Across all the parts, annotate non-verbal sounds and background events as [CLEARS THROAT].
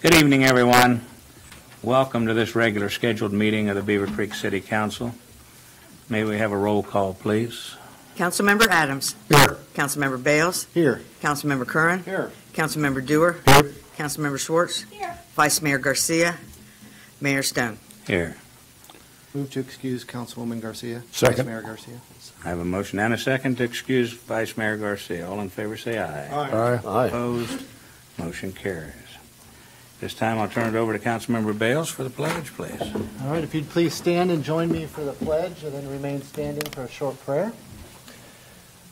Good evening, everyone. Welcome to this regular scheduled meeting of the Beavercreek City Council. May we have a roll call, please? Councilmember Adams. Here. Councilmember Bales. Here. Councilmember Curran. Here. Councilmember Dewar. Here. Councilmember Schwartz. Here. Vice Mayor Garcia. Mayor Stone. Here. Move to excuse Councilwoman Garcia. Second. Vice Mayor Garcia. I have a motion and a second to excuse Vice Mayor Garcia. All in favor, say aye. Aye. Aye. Opposed? Motion carries. This time, I'll turn it over to Councilmember Bales for the pledge, please. All right, if you'd please stand and join me for the pledge, and then remain standing for a short prayer.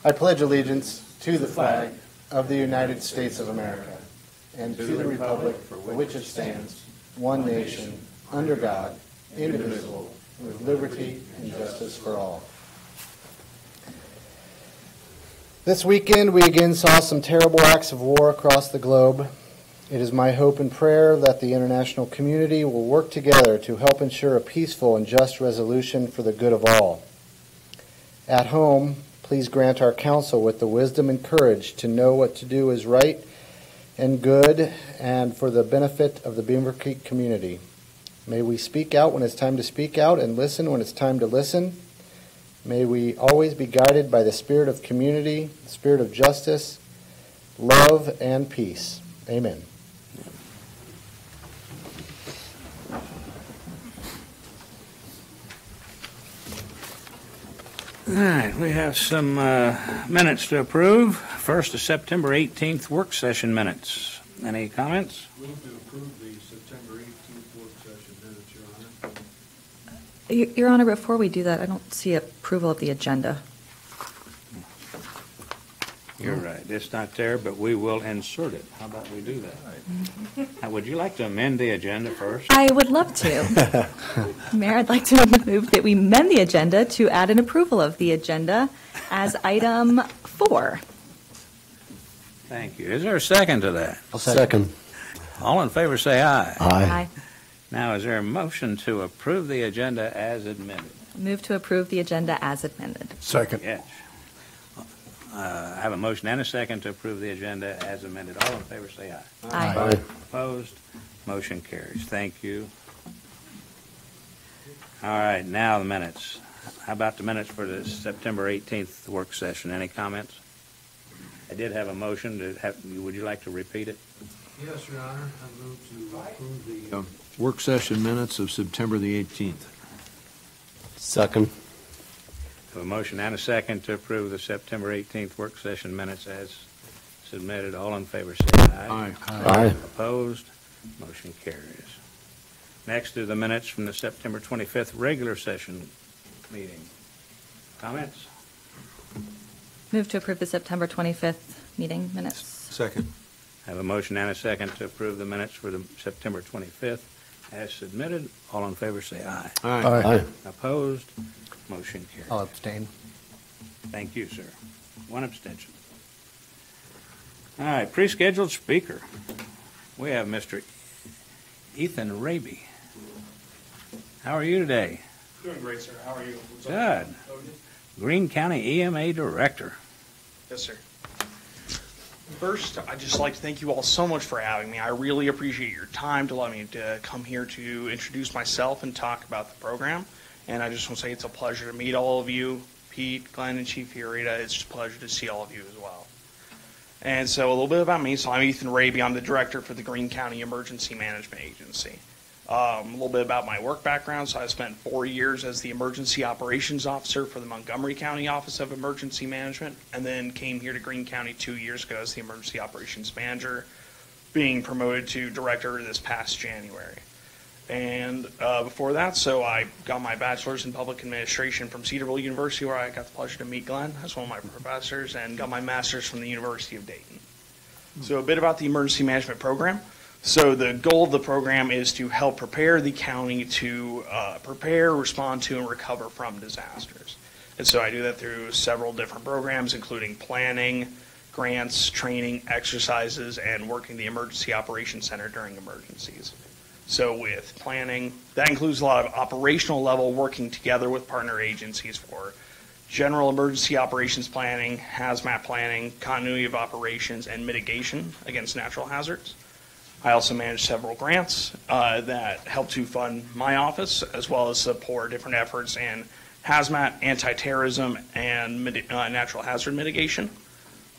I pledge allegiance to the flag of the United States of America and to the republic for which it stands, one nation, under God, indivisible, with liberty and justice for all. This weekend, we again saw some terrible acts of war across the globe. It is my hope and prayer that the international community will work together to help ensure a peaceful and just resolution for the good of all. At home, please grant our council with the wisdom and courage to know what to do is right and good and for the benefit of the Beavercreek community. May we speak out when it's time to speak out and listen when it's time to listen. May we always be guided by the spirit of community, the spirit of justice, love, and peace. Amen. All right, we have some uh, minutes to approve. First, the September 18th work session minutes. Any comments? Move to approve the September 18th work session minutes, Your Honor. Y- Your Honor, before we do that, I don't see approval of the agenda. You're right, it's not there, but we will insert it. How about we do that? Now, would you like to amend the agenda first? I would love to. [LAUGHS] Mayor, I'd like to move that we amend the agenda to add an approval of the agenda as item four. Thank you. Is there a second to that? Second. All in favor, say aye. Aye. Now, is there a motion to approve the agenda as amended? Move to approve the agenda as amended. Second. Yes. Uh, I have a motion and a second to approve the agenda as amended. All in favor, say aye. Aye. Opposed? Motion carries. Thank you. All right, now the minutes. How about the minutes for the September 18th work session? Any comments? I did have a motion to have, would you like to repeat it? Yes, Your Honor, I move to approve the uh, work session minutes of September the 18th. Second. Have a motion and a second to approve the September 18th work session minutes as submitted. All in favor, say aye. Aye. Aye. Opposed? Motion carries. Next are the minutes from the September 25th regular session meeting. Comments? Move to approve the September 25th meeting minutes. Second. I Have a motion and a second to approve the minutes for the September 25th as submitted. All in favor, say aye. Aye. Opposed? Motion carries. I'll abstain. Thank you, sir. One abstention. All right, pre-scheduled speaker. We have Mr. Ethan Raby. How are you today? Doing great, sir. How are you? What's? Good. Okay. Greene County EMA Director. Yes, sir. First, I'd just like to thank you all so much for having me. I really appreciate your time to let me to come here to introduce myself and talk about the program. And I just want to say it's a pleasure to meet all of you, Pete, Glenn, and Chief Fiorita. It's just a pleasure to see all of you as well. And so a little bit about me. So I'm Ethan Raby. I'm the director for the Greene County Emergency Management Agency. Um, a little bit about my work background. So I spent four years as the emergency operations officer for the Montgomery County Office of Emergency Management, and then came here to Greene County two years ago as the emergency operations manager, being promoted to director this past January. And uh, before that, so I got my bachelor's in public administration from Cedarville University, where I got the pleasure to meet Glenn as one of my professors, and got my master's from the University of Dayton. So a bit about the emergency management program. So the goal of the program is to help prepare the county to uh, prepare, respond to, and recover from disasters. And so I do that through several different programs, including planning, grants, training, exercises, and working the emergency operations center during emergencies. So with planning, that includes a lot of operational level working together with partner agencies for general emergency operations planning, hazmat planning, continuity of operations, and mitigation against natural hazards. I also manage several grants uh, that help to fund my office, as well as support different efforts in hazmat, anti-terrorism, and uh, natural hazard mitigation.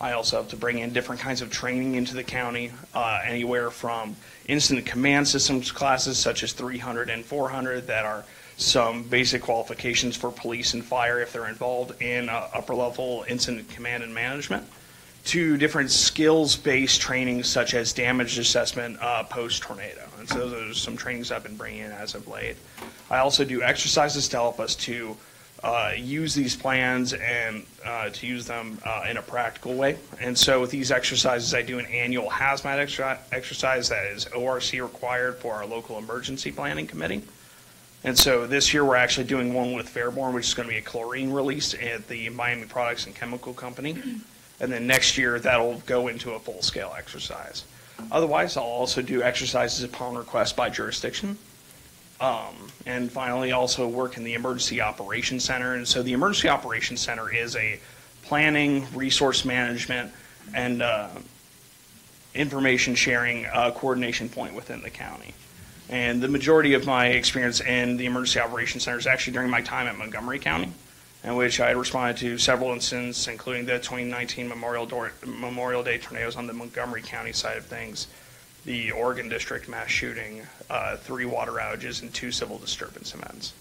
I also have to bring in different kinds of training into the county, uh, anywhere from incident command systems classes such as 300 and 400 that are some basic qualifications for police and fire if they're involved in uh, upper level incident command and management, to different skills based trainings such as damage assessment uh, post tornado. And so those are some trainings I've been bringing in as of late. I also do exercises to help us to uh, use these plans and uh, to use them uh, in a practical way. And so with these exercises, I do an annual hazmat extra- exercise that is ORC required for our local emergency planning committee. And so this year, we're actually doing one with Fairborn, which is going to be a chlorine release at the Miami Products and Chemical Company. And then next year, that'll go into a full-scale exercise. Otherwise, I'll also do exercises upon request by jurisdiction. Um, and finally, also work in the Emergency Operations Center. And so the Emergency Operations Center is a planning, resource management, and uh, information sharing uh, coordination point within the county. And the majority of my experience in the Emergency Operations Center is actually during my time at Montgomery County, in which I had responded to several incidents, including the 2019 Memorial, Memorial Day tornadoes on the Montgomery County side of things, the Oregon District mass shooting, uh, three water outages, and two civil disturbance events.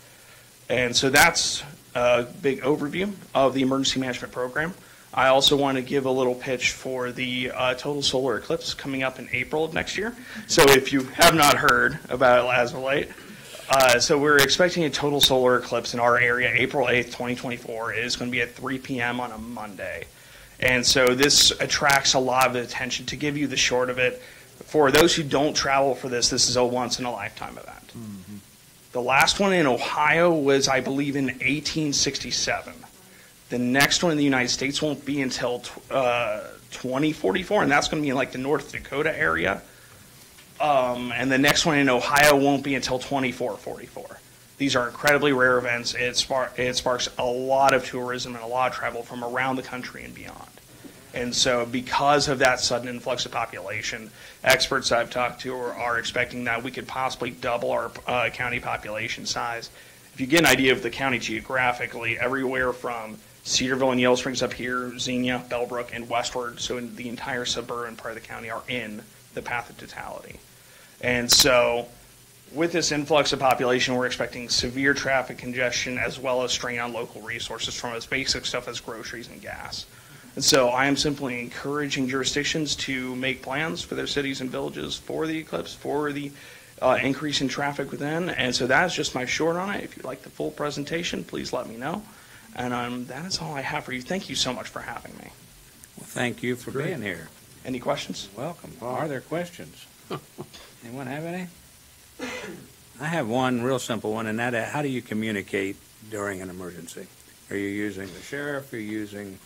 And so that's a big overview of the emergency management program. I also want to give a little pitch for the uh, total solar eclipse coming up in April of next year. So if you have not heard about it as uh, so we're expecting a total solar eclipse in our area April 8th, 2024. It is going to be at 3 p.m. on a Monday. And so this attracts a lot of attention. To give you the short of it, for those who don't travel for this, this is a once in a lifetime event. The last one in Ohio was, I believe, in 1867. The next one in the United States won't be until uh, 2044, and that's going to be in like the North Dakota area. Um, and the next one in Ohio won't be until 2444. These are incredibly rare events. It, it sparks a lot of tourism and a lot of travel from around the country and beyond. And so, because of that sudden influx of population, experts I've talked to are, are expecting that we could possibly double our uh, county population size. If you get an idea of the county geographically, everywhere from Cedarville and Yellow Springs up here, Xenia, Bellbrook, and westward, so in the entire suburban part of the county are in the path of totality. And so, with this influx of population, we're expecting severe traffic congestion as well as strain on local resources from as basic stuff as groceries and gas. And so I am simply encouraging jurisdictions to make plans for their cities and villages for the eclipse, for the uh, increase in traffic within. And so that is just my short on it. If you'd like the full presentation, please let me know. And um, that is all I have for you. Thank you so much for having me. Well, thank you for being here. Any questions? Welcome. Are there questions? [LAUGHS] Anyone have any? I have one real simple one, and that, uh, how do you communicate during an emergency? Are you using the sheriff, are you using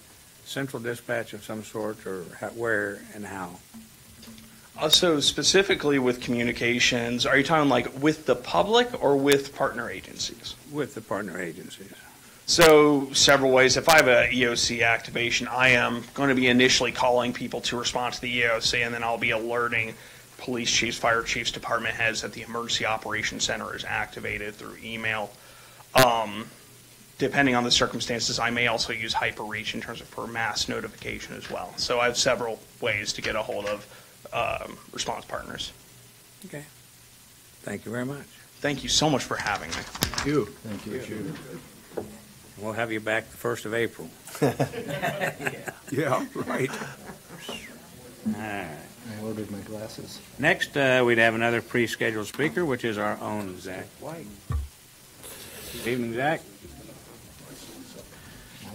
central dispatch of some sort, or how- where and how? Uh, so specifically with communications, are you talking like with the public or with partner agencies? With the partner agencies. So several ways. If I have a EOC activation, I am going to be initially calling people to respond to the EOC, and then I'll be alerting police chiefs, fire chiefs, department heads that the emergency operations center is activated through email. Um, depending on the circumstances, I may also use HyperReach in terms of for mass notification as well. So I have several ways to get a hold of um, response partners. Okay. Thank you very much. Thank you so much for having me. Thank you. Thank you. We'll have you back the first of April. [LAUGHS] Yeah, right. All right. I ordered my glasses. Next, uh, we'd have another pre-scheduled speaker, which is our own Zach Wike. Good evening, Zach.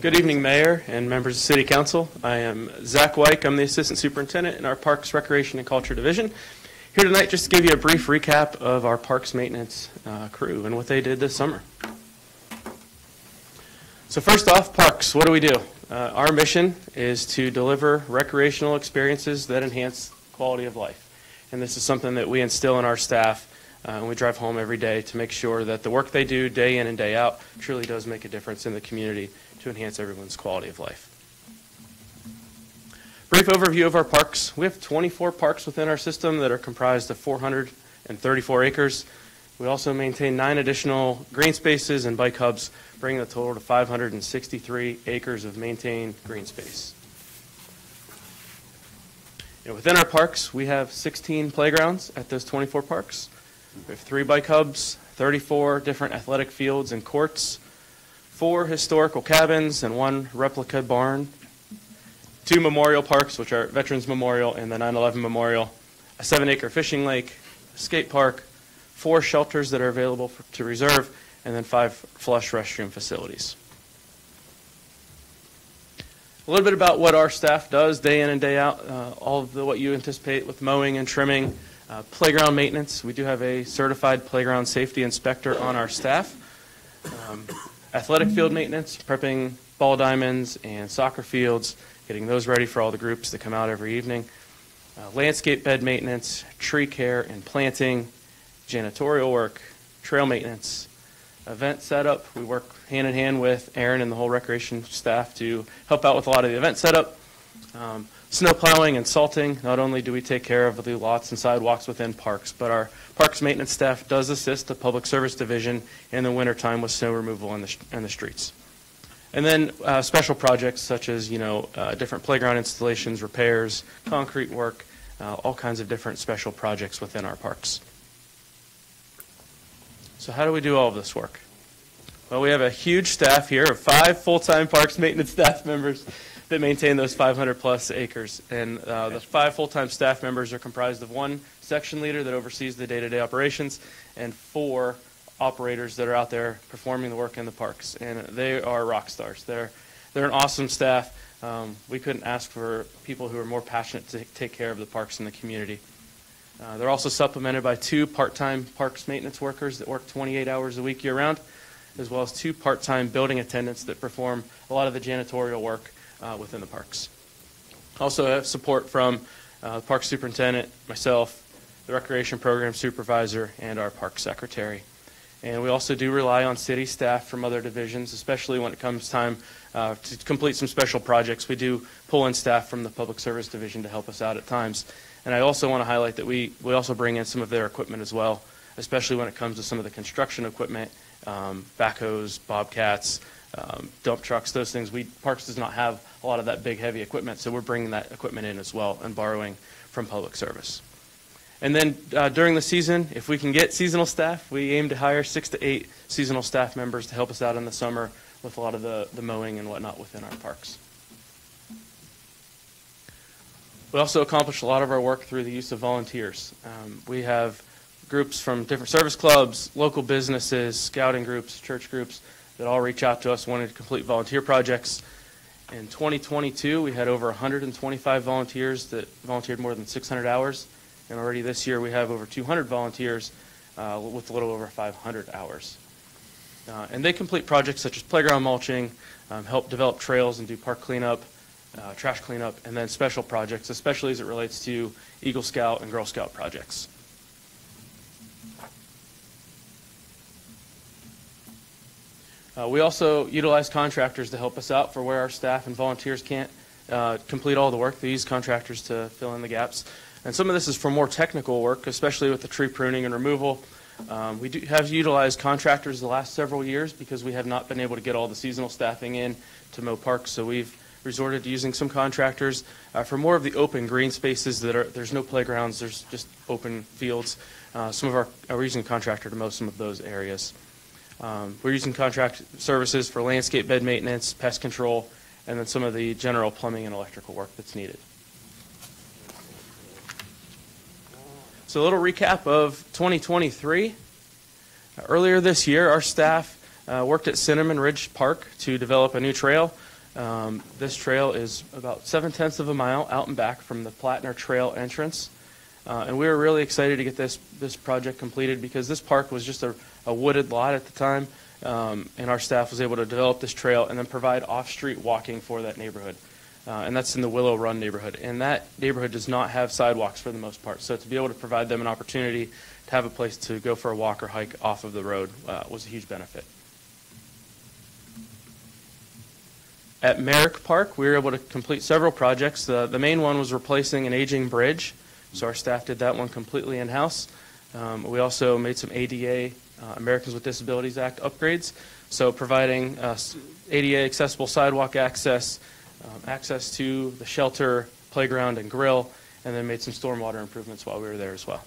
Good evening, Mayor and members of City Council. I am Zach Wike. I'm the Assistant Superintendent in our Parks, Recreation, and Culture Division. Here tonight just to give you a brief recap of our Parks Maintenance uh, crew and what they did this summer. So first off, parks, what do we do? Uh, Our mission is to deliver recreational experiences that enhance quality of life. And this is something that we instill in our staff uh, and we drive home every day to make sure that the work they do day in and day out truly does make a difference in the community to enhance everyone's quality of life. Brief overview of our parks. We have 24 parks within our system that are comprised of 434 acres. We also maintain nine additional green spaces and bike hubs, bringing the total to 563 acres of maintained green space. Know, within our parks, we have 16 playgrounds at those 24 parks. We have three bike hubs, 34 different athletic fields and courts, four historical cabins, and one replica barn, two memorial parks, which are Veterans Memorial and the 9/11 Memorial, a seven-acre fishing lake, skate park, four shelters that are available for, to reserve, and then five flush restroom facilities. A little bit about what our staff does day in and day out. Uh, all of the, what you anticipate with mowing and trimming, uh, playground maintenance. We do have a certified playground safety inspector on our staff. Um, athletic field maintenance, prepping ball diamonds and soccer fields, getting those ready for all the groups that come out every evening. Uh, landscape bed maintenance, tree care and planting, janitorial work, trail maintenance, event setup. We work hand in hand with Aaron and the whole recreation staff to help out with a lot of the event setup. Um, snow plowing and salting. Not only do we take care of the lots and sidewalks within parks, but our parks maintenance staff does assist the public service division in the wintertime with snow removal in the, in the streets. And then uh, special projects such as, you know, uh, different playground installations, repairs, concrete work, uh, all kinds of different special projects within our parks. So how do we do all of this work? Well, we have a huge staff here of five full-time parks maintenance staff members that maintain those 500-plus acres. And uh, the five full-time staff members are comprised of one section leader that oversees the day-to-day operations and four operators that are out there performing the work in the parks. And they are rock stars. They're, they're an awesome staff. Um, we couldn't ask for people who are more passionate to take care of the parks and the community. Uh, they're also supplemented by two part-time parks maintenance workers that work 28 hours a week year-round, as well as two part-time building attendants that perform a lot of the janitorial work within the parks. Also have support from uh, the park superintendent, myself, the recreation program supervisor, and our park secretary. And we also do rely on city staff from other divisions, especially when it comes time uh, to complete some special projects. We do pull in staff from the public service division to help us out at times. And I also want to highlight that we, we also bring in some of their equipment as well, especially when it comes to some of the construction equipment, um, backhoes, bobcats, um, dump trucks, those things. We Parks does not have a lot of that big, heavy equipment, so we're bringing that equipment in as well and borrowing from public service. And then uh, during the season, if we can get seasonal staff, we aim to hire six to eight seasonal staff members to help us out in the summer with a lot of the, the mowing and whatnot within our parks. We also accomplish a lot of our work through the use of volunteers. Um, we have groups from different service clubs, local businesses, scouting groups, church groups that all reach out to us wanting to complete volunteer projects. In 2022, we had over 125 volunteers that volunteered more than 600 hours. And already this year, we have over 200 volunteers uh, with a little over 500 hours. Uh, and they complete projects such as playground mulching, um, help develop trails and do park cleanup, uh, trash cleanup, and then special projects, especially as it relates to Eagle Scout and Girl Scout projects. Uh, we also utilize contractors to help us out for where our staff and volunteers can't uh, complete all the work. They use contractors to fill in the gaps. And some of this is for more technical work, especially with the tree pruning and removal. Um, we do have utilized contractors the last several years because we have not been able to get all the seasonal staffing in to mow parks. So we've resorted to using some contractors uh, for more of the open green spaces that are there's no playgrounds, there's just open fields. Uh, some of our uh, we're using contractor to mow some of those areas. Um, we're using contract services for landscape bed maintenance, pest control, and then some of the general plumbing and electrical work that's needed. So a little recap of 2023. Earlier this year, our staff uh, worked at Cinnamon Ridge Park to develop a new trail. Um, this trail is about seven tenths of a mile out and back from the Platner Trail entrance. Uh, and we were really excited to get this, this project completed because this park was just a, a wooded lot at the time. Um, and our staff was able to develop this trail and then provide off-street walking for that neighborhood. Uh, and that's in the Willow Run neighborhood. And that neighborhood does not have sidewalks for the most part. So to be able to provide them an opportunity to have a place to go for a walk or hike off of the road uh, was a huge benefit. At Merrick Park, we were able to complete several projects. The, the main one was replacing an aging bridge, so our staff did that one completely in-house. Um, we also made some ADA, uh, Americans with Disabilities Act upgrades, so providing uh, ADA accessible sidewalk access, um, access to the shelter, playground, and grill, and then made some stormwater improvements while we were there as well.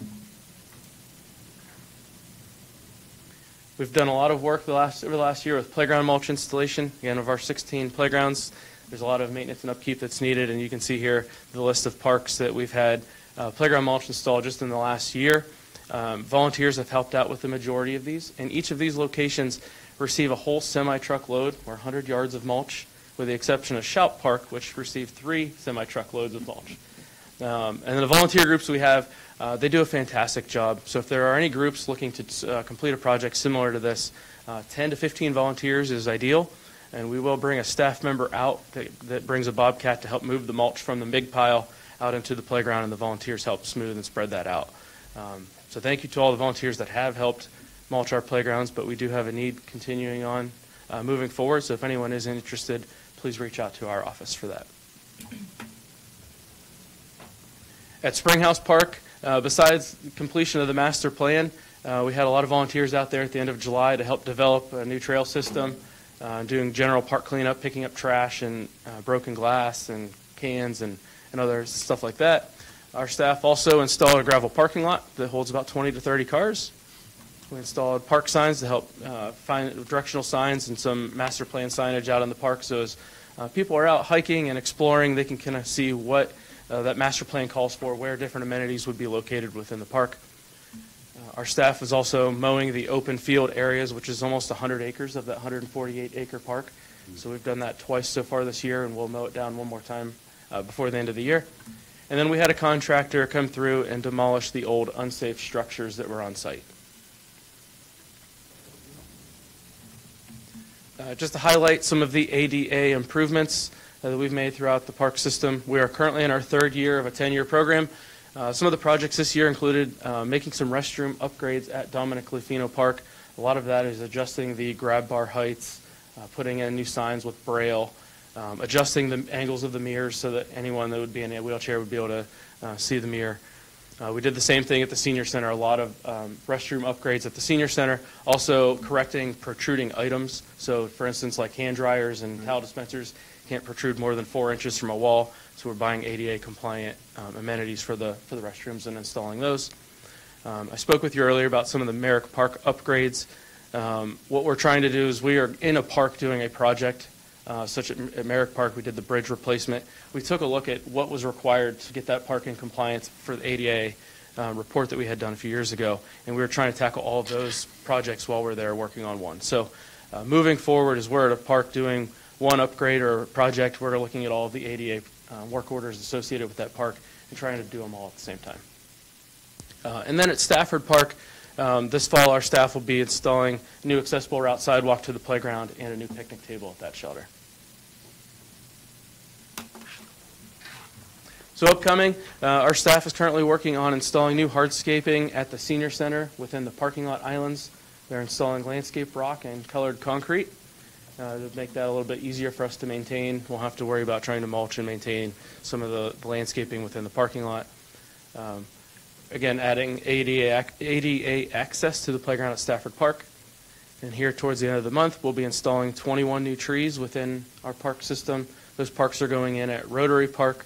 We've done a lot of work the last, over the last year with playground mulch installation. Again, of our 16 playgrounds, there's a lot of maintenance and upkeep that's needed, and you can see here the list of parks that we've had uh, playground mulch installed just in the last year. Um, Volunteers have helped out with the majority of these, and each of these locations receive a whole semi-truck load or 100 yards of mulch, with the exception of Shout Park, which received three semi-truck loads of mulch. Um, And the volunteer groups we have, uh, they do a fantastic job. So if there are any groups looking to uh, complete a project similar to this, uh, 10 to 15 volunteers is ideal, and we will bring a staff member out that that brings a bobcat to help move the mulch from the big pile out into the playground, and the volunteers help smooth and spread that out. Um, So thank you to all the volunteers that have helped mulch our playgrounds, but we do have a need continuing on, uh, moving forward. So if anyone is interested, please reach out to our office for that. At Springhouse Park, uh, besides completion of the master plan, uh, we had a lot of volunteers out there at the end of July to help develop a new trail system, uh, doing general park cleanup, picking up trash and uh, broken glass and cans and, and other stuff like that. Our staff also installed a gravel parking lot that holds about 20 to 30 cars. We installed park signs to help uh, find directional signs and some master plan signage out in the park. So as uh, people are out hiking and exploring, they can kind of see what uh, that master plan calls for, where different amenities would be located within the park. Uh, Our staff is also mowing the open field areas, which is almost 100 acres of that 148 acre park. So we've done that twice so far this year, and we'll mow it down one more time uh, before the end of the year. And then we had a contractor come through and demolish the old unsafe structures that were on site. Uh, Just to highlight some of the ADA improvements uh, that we've made throughout the park system, we are currently in our third year of a 10-year program. Uh, Some of the projects this year included uh, making some restroom upgrades at Dominick Lofino Park. A lot of that is adjusting the grab bar heights, uh, putting in new signs with braille, um, adjusting the angles of the mirrors so that anyone that would be in a wheelchair would be able to uh, see the mirror. Uh, We did the same thing at the senior center, a lot of um, restroom upgrades at the senior center, also correcting protruding items. So for instance, like hand dryers and towel dispensers can't protrude more than four inches from a wall, so we're buying ADA compliant um, amenities for the, for the restrooms and installing those. Um, I spoke with you earlier about some of the Merrick Park upgrades. Um, What we're trying to do is we are in a park doing a project, uh, such at Merrick Park, we did the bridge replacement. We took a look at what was required to get that park in compliance for the ADA uh, report that we had done a few years ago, and we were trying to tackle all of those projects while we're there working on one. So uh, moving forward, as we're at a park doing one upgrade or project, we're looking at all of the ADA uh, work orders associated with that park and trying to do them all at the same time. Uh, And then at Stafford Park, um, this fall, our staff will be installing a new accessible route sidewalk to the playground and a new picnic table at that shelter. So upcoming, uh, our staff is currently working on installing new hardscaping at the senior center within the parking lot islands. They're installing landscape rock and colored concrete uh, to make that a little bit easier for us to maintain. We'll have to worry about trying to mulch and maintain some of the landscaping within the parking lot. Um, Again, adding ADA, ADA access to the playground at Stafford Park. And here towards the end of the month, we'll be installing 21 new trees within our park system. Those parks are going in at Rotary Park,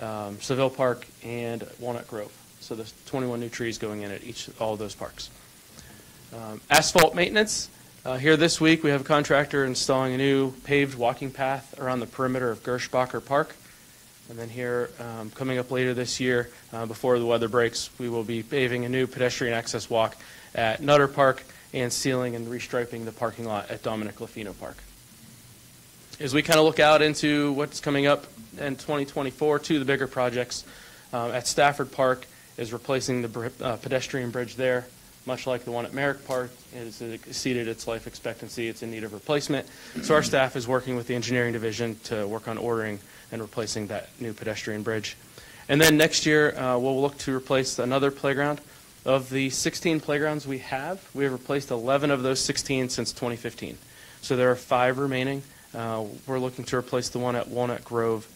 um, Seville Park, and Walnut Grove. So there's 21 new trees going in at each, all of those parks. Um, Asphalt maintenance, uh, here this week, we have a contractor installing a new paved walking path around the perimeter of Gershbacher Park. And then here, um, coming up later this year, uh, before the weather breaks, we will be paving a new pedestrian access walk at Nutter Park and sealing and restriping the parking lot at Dominick Lofino Park. As we kind of look out into what's coming up in 2024, two of the bigger projects uh, at Stafford Park is replacing the uh, pedestrian bridge there. Much like the one at Merrick Park, it has exceeded its life expectancy. It's in need of replacement. So our staff is working with the engineering division to work on ordering and replacing that new pedestrian bridge. And then next year, uh, we'll look to replace another playground. Of the 16 playgrounds we have, we have replaced 11 of those 16 since 2015. So there are five remaining Uh, We're looking to replace the one at Walnut Grove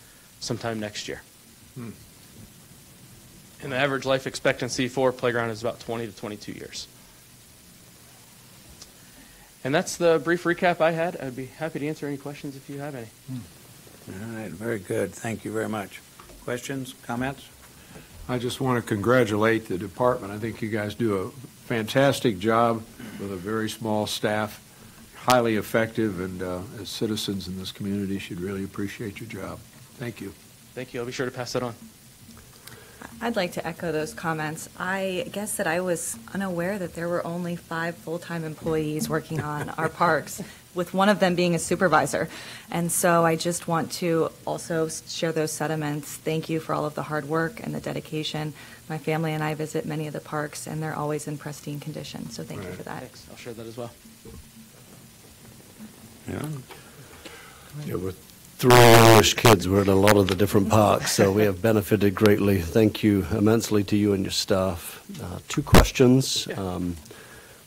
sometime next year. And the average life expectancy for a playground is about 20 to 22 years. And that's the brief recap I had. I'd be happy to answer any questions if you have any. All right, very good. Thank you very much. Questions, comments? I just want to congratulate the department. I think you guys do a fantastic job with a very small staff, highly effective, and uh, as citizens in this community should really appreciate your job. Thank you. Thank you. I'll be sure to pass that on. I'd like to echo those comments. I guess that I was unaware that there were only five full-time employees working on [LAUGHS] our parks, with one of them being a supervisor. And so I just want to also share those sentiments. Thank you for all of the hard work and the dedication. My family and I visit many of the parks, and they're always in pristine condition, so thank you for that. Thanks. I'll share that as well. Yeah. Yeah, we're three English kids. We're at a lot of the different parks, so we have benefited greatly. Thank you immensely to you and your staff. Uh, two questions. Um,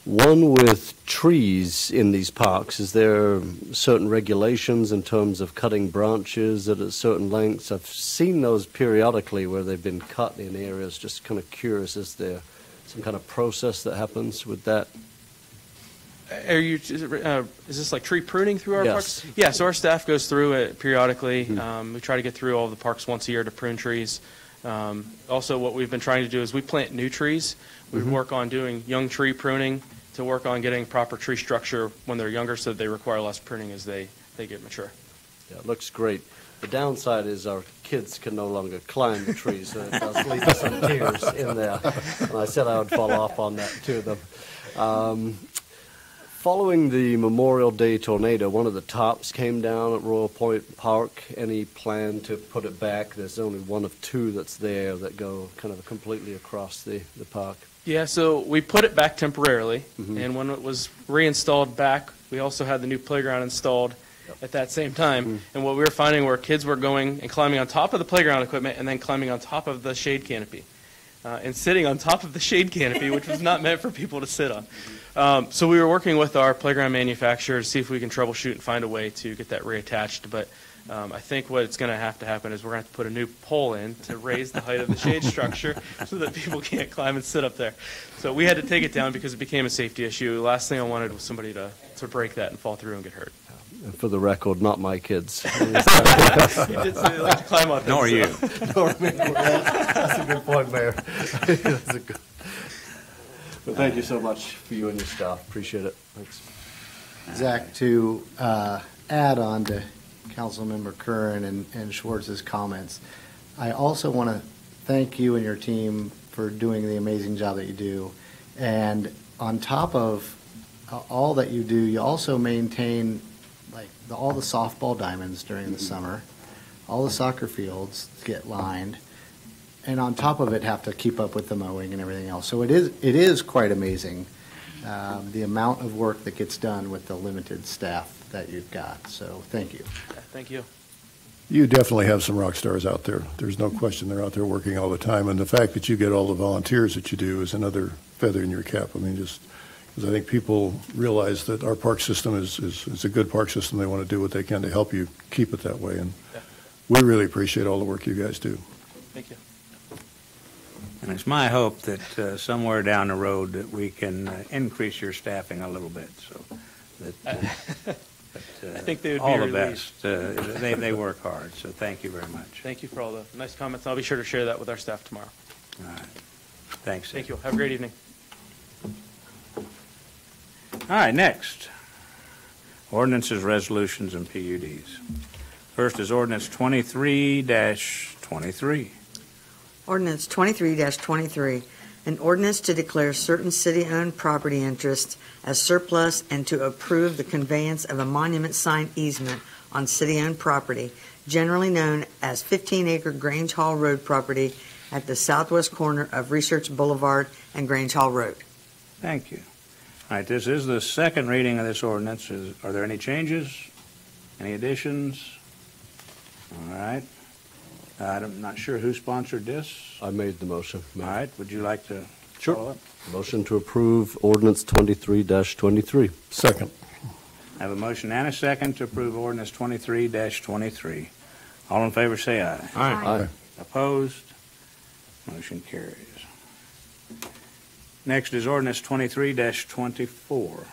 one with trees in these parks. Is there certain regulations in terms of cutting branches at a certain lengths? I've seen those periodically where they've been cut in areas. Just kind of curious, is there some kind of process that happens with that? Are you, is uh, is this like tree pruning through our Yes. parks? Yeah, so our staff goes through it periodically. Um, we try to get through all the parks once a year to prune trees. Um, also, what we've been trying to do is we plant new trees. We work on doing young tree pruning to work on getting proper tree structure when they're younger so that they require less pruning as they, they get mature. Yeah, it looks great. The downside is our kids can no longer climb the trees, so it does lead to some tears in there. And I said I would fall off on that to them. Um, following the Memorial Day tornado, one of the tops came down at Royal Point Park. Any plan to put it back? There's only one of two that's there that go kind of completely across the, the park. Yeah, so we put it back temporarily, and when it was reinstalled back, we also had the new playground installed at that same time. And what we were finding were kids were going and climbing on top of the playground equipment and then climbing on top of the shade canopy. Uh, and sitting on top of the shade canopy, which was not meant for people to sit on. Um, so we were working with our playground manufacturer to see if we can troubleshoot and find a way to get that reattached. But um, I think what's going to have to happen is we're going to have to put a new pole in to raise the height of the shade structure [LAUGHS] so that people can't climb and sit up there. So we had to take it down because it became a safety issue. The last thing I wanted was somebody to, to break that and fall through and get hurt. For the record, not my kids. [LAUGHS] You did say they like to climb on things. Nor so- you. [LAUGHS] That's a good point, Mayor. That's a good. But thank you so much for you and your staff. Appreciate it. Thanks. Zach, to uh, add on to Councilmember Curran and and Schwartz's comments, I also want to thank you and your team for doing the amazing job that you do. And on top of uh, all that you do, you also maintain like the- all the softball diamonds during the summer, all the soccer fields get lined, and on top of it, have to keep up with the mowing and everything else. So it is, it is quite amazing um, the amount of work that gets done with the limited staff that you've got. So thank you. Thank you. You definitely have some rock stars out there. There's no question they're out there working all the time. And the fact that you get all the volunteers that you do is another feather in your cap. I mean, just because I think people realize that our park system is, is, is a good park system. They want to do what they can to help you keep it that way. And Yeah. we really appreciate all the work you guys do. Thank you. And it's my hope that uh, somewhere down the road that we can uh, increase your staffing a little bit, so that. uh, [LAUGHS] uh, I think they would be All the relieved. best. Uh, They, they work hard, so thank you very much. Thank you for all the nice comments. I'll be sure to share that with our staff tomorrow. All right. Thanks. Thank you. Have a great evening. All right, next. Ordinances, resolutions, and PUDs. First is ordinance twenty-three twenty-three. Ordinance 23-23, an ordinance to declare certain city-owned property interests as surplus and to approve the conveyance of a monument sign easement on city-owned property, generally known as 15-acre Grange Hall Road property at the southwest corner of Research Boulevard and Grange Hall Road. Thank you. All right, this is the second reading of this ordinance. Is, are there any changes? Any additions? All right. I'm not sure who sponsored this. I made the motion. All right, would you like to Sure. follow? Motion to approve ordinance 23-23. Second. I have a motion and a second to approve ordinance 23-23. All in favor, say aye. Aye. Opposed? Motion carries. Next is ordinance 23-24.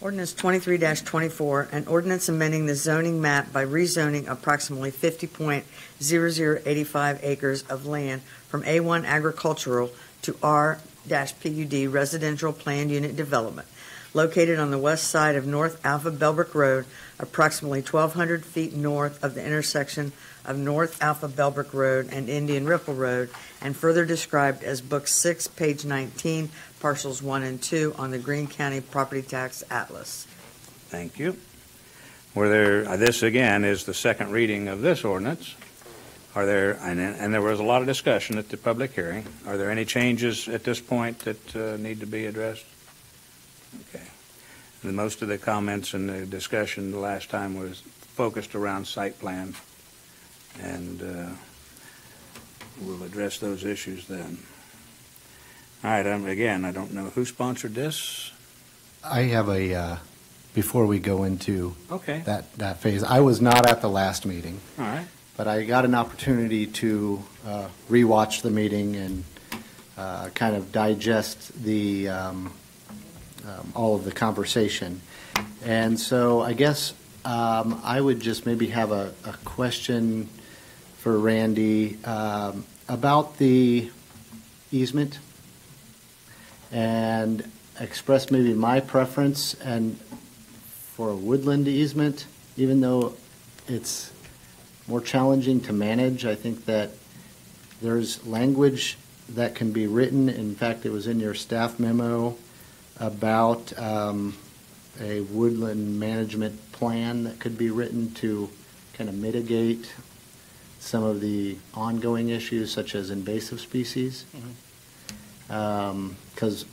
Ordinance 23-24, an ordinance amending the zoning map by rezoning approximately fifty point zero zero eighty-five acres of land from A one agricultural to R PUD residential planned unit development located on the west side of North Alpha Bellbrook Road, approximately twelve hundred feet north of the intersection of North Alpha Bellbrook Road and Indian Ripple Road, and further described as Book Six, page nineteen, parcels one and two on the Greene County Property Tax Atlas. Thank you. Were there, uh, this again is the second reading of this ordinance. Are there, and, and there was a lot of discussion at the public hearing. Are there any changes at this point that uh, need to be addressed? Okay. And most of the comments and the discussion the last time was focused around site plan. And uh, we'll address those issues then. All right, um, again, I don't know who sponsored this. I have a, uh, before we go into Okay, that, that phase, I was not at the last meeting, all right. but I got an opportunity to uh, rewatch the meeting and uh, kind of digest the, um, um, all of the conversation. And so I guess um, I would just maybe have a, a question for Randy um, about the easement and express maybe my preference and for a woodland easement, even though it's more challenging to manage. I think that there's language that can be written. In fact, it was in your staff memo about um, a woodland management plan that could be written to kind of mitigate some of the ongoing issues such as invasive species. Because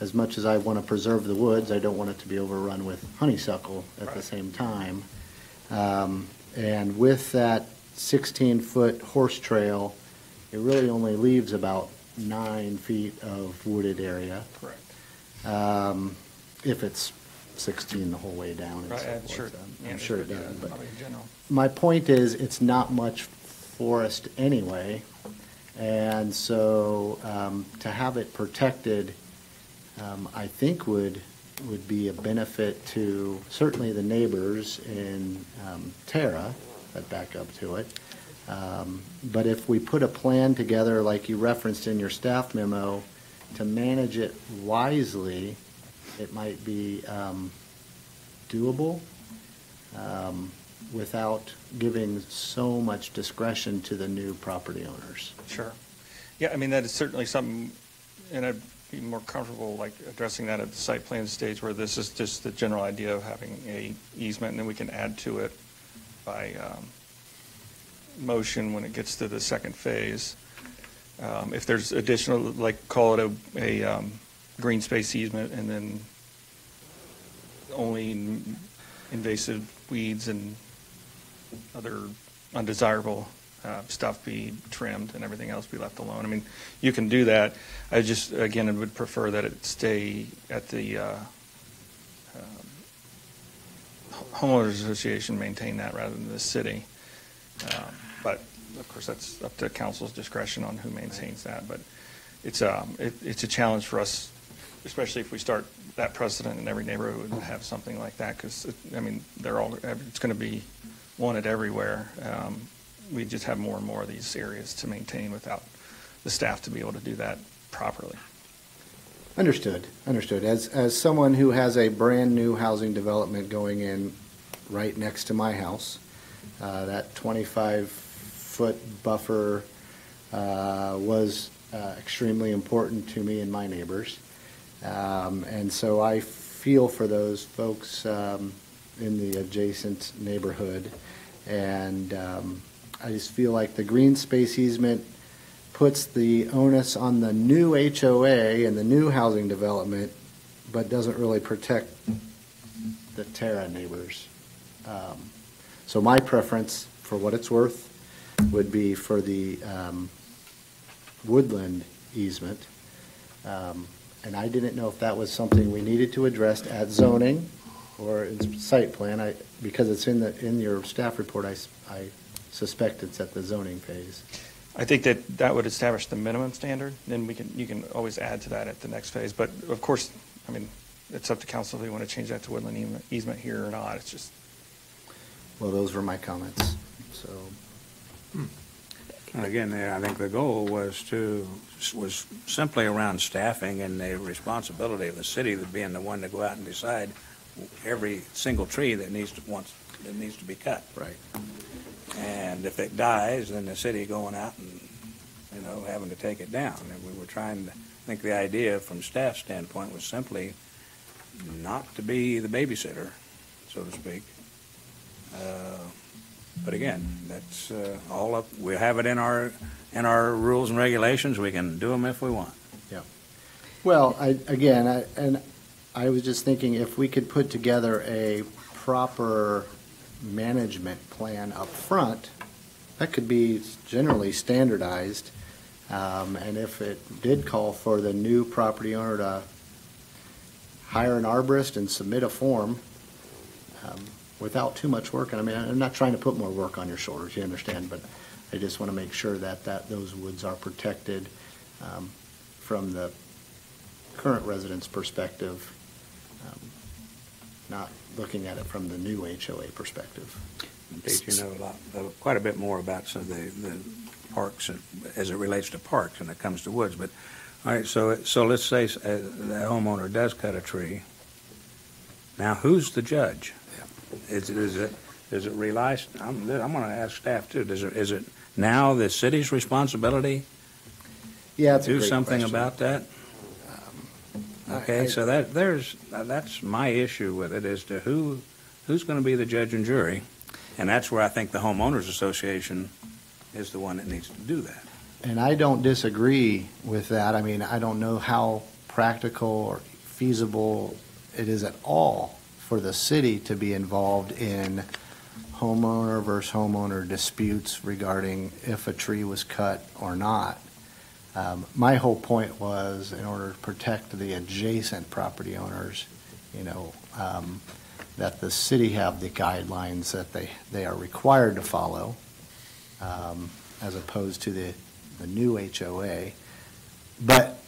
as much as I want to preserve the woods, I don't want it to be overrun with honeysuckle at the same time. Um, And with that 16-foot horse trail, it really only leaves about nine feet of wooded area, Correct. um, if it's 16 the whole way down Right, so I'm sure. Um, yeah, I'm sure it does, but probably in general. My point is, it's not much forest anyway, and so um, to have it protected, um, I think would, would be a benefit to certainly the neighbors in um, Terra that back up to it. Um, But if we put a plan together, like you referenced in your staff memo, to manage it wisely, it might be um, doable um, without giving so much discretion to the new property owners. Sure. Yeah, I mean, that is certainly something, and I'd be more comfortable like addressing that at the site plan stage where this is just the general idea of having a easement and then we can add to it by um, motion when it gets to the second phase. Um, If there's additional, like, call it a, a um, green space easement and then only invasive weeds and other undesirable uh, stuff be trimmed and everything else be left alone. I mean, you can do that. I just, again, I would prefer that it stay at the uh, um, homeowners association maintain that rather than the city. Um, But, of course, that's up to council's discretion on who maintains that. But it's, um, it- it's a challenge for us, especially if we start that precedent in every neighborhood and have something like that, because, I mean, they're all, it's going to be wanted everywhere. Um, We just have more and more of these areas to maintain without the staff to be able to do that properly. Understood, understood. As, as someone who has a brand-new housing development going in right next to my house, uh, that 25-foot buffer uh, was uh, extremely important to me and my neighbors. Um, And so I feel for those folks um, in the adjacent neighborhood. And um, I just feel like the green space easement puts the onus on the new HOA and the new housing development, but doesn't really protect the Terra neighbors. Um, So my preference, for what it's worth, would be for the um, woodland easement. Um, and I didn't know if that was something we needed to address at zoning or in site plan. I, because it's in the, in your staff report, I, s- I suspect it's at the zoning phase. I think that that would establish the minimum standard, then we can, you can always add to that at the next phase. But of course, I mean, it's up to council if they want to change that to woodland easement- easement here or not. It's just, Well, those were my comments, so. And again, there, I think the goal was to, was simply around staffing and the responsibility of the city of being the one to go out and decide every single tree that needs to, wants, that needs to be cut. Right. And if it dies, then the city going out and, you know, having to take it down. And we were trying to, I think the idea from staff standpoint was simply not to be the babysitter, so to speak. Uh, But again, that's uh, all up, we have it in our, in our rules and regulations, we can do them if we want. Yeah. Well, I, again, I, and I was just thinking if we could put together a proper management plan up front, that could be generally standardized. Um, and if it did call for the new property owner to hire an arborist and submit a form, um, without too much work, and I mean, I'm not trying to put more work on your shoulders, you understand, but I just want to make sure that, that those woods are protected, um, from the current residents' perspective, um, not looking at it from the new HOA perspective. Pete, you know a lot, uh, quite a bit more about some of the, the parks and- as it relates to parks when it comes to woods, but, all right, so, so let's say uh, the homeowner does cut a tree. Now, who's the judge? Is, is it, does it rely, I'm, I'm gonna ask staff too, does it, is it now the city's responsibility Yeah, it's do something question. about that? I- Okay, I- so that, there's, uh, that's my issue with it, as to who, who's gonna be the judge and jury? And that's where I think the homeowners association is the one that needs to do that. And I don't disagree with that. I mean, I don't know how practical or feasible it is at all for the city to be involved in homeowner versus homeowner disputes regarding if a tree was cut or not. Um, My whole point was, in order to protect the adjacent property owners, you know, um, that the city have the guidelines that they, they are required to follow, um, as opposed to the, the new HOA. But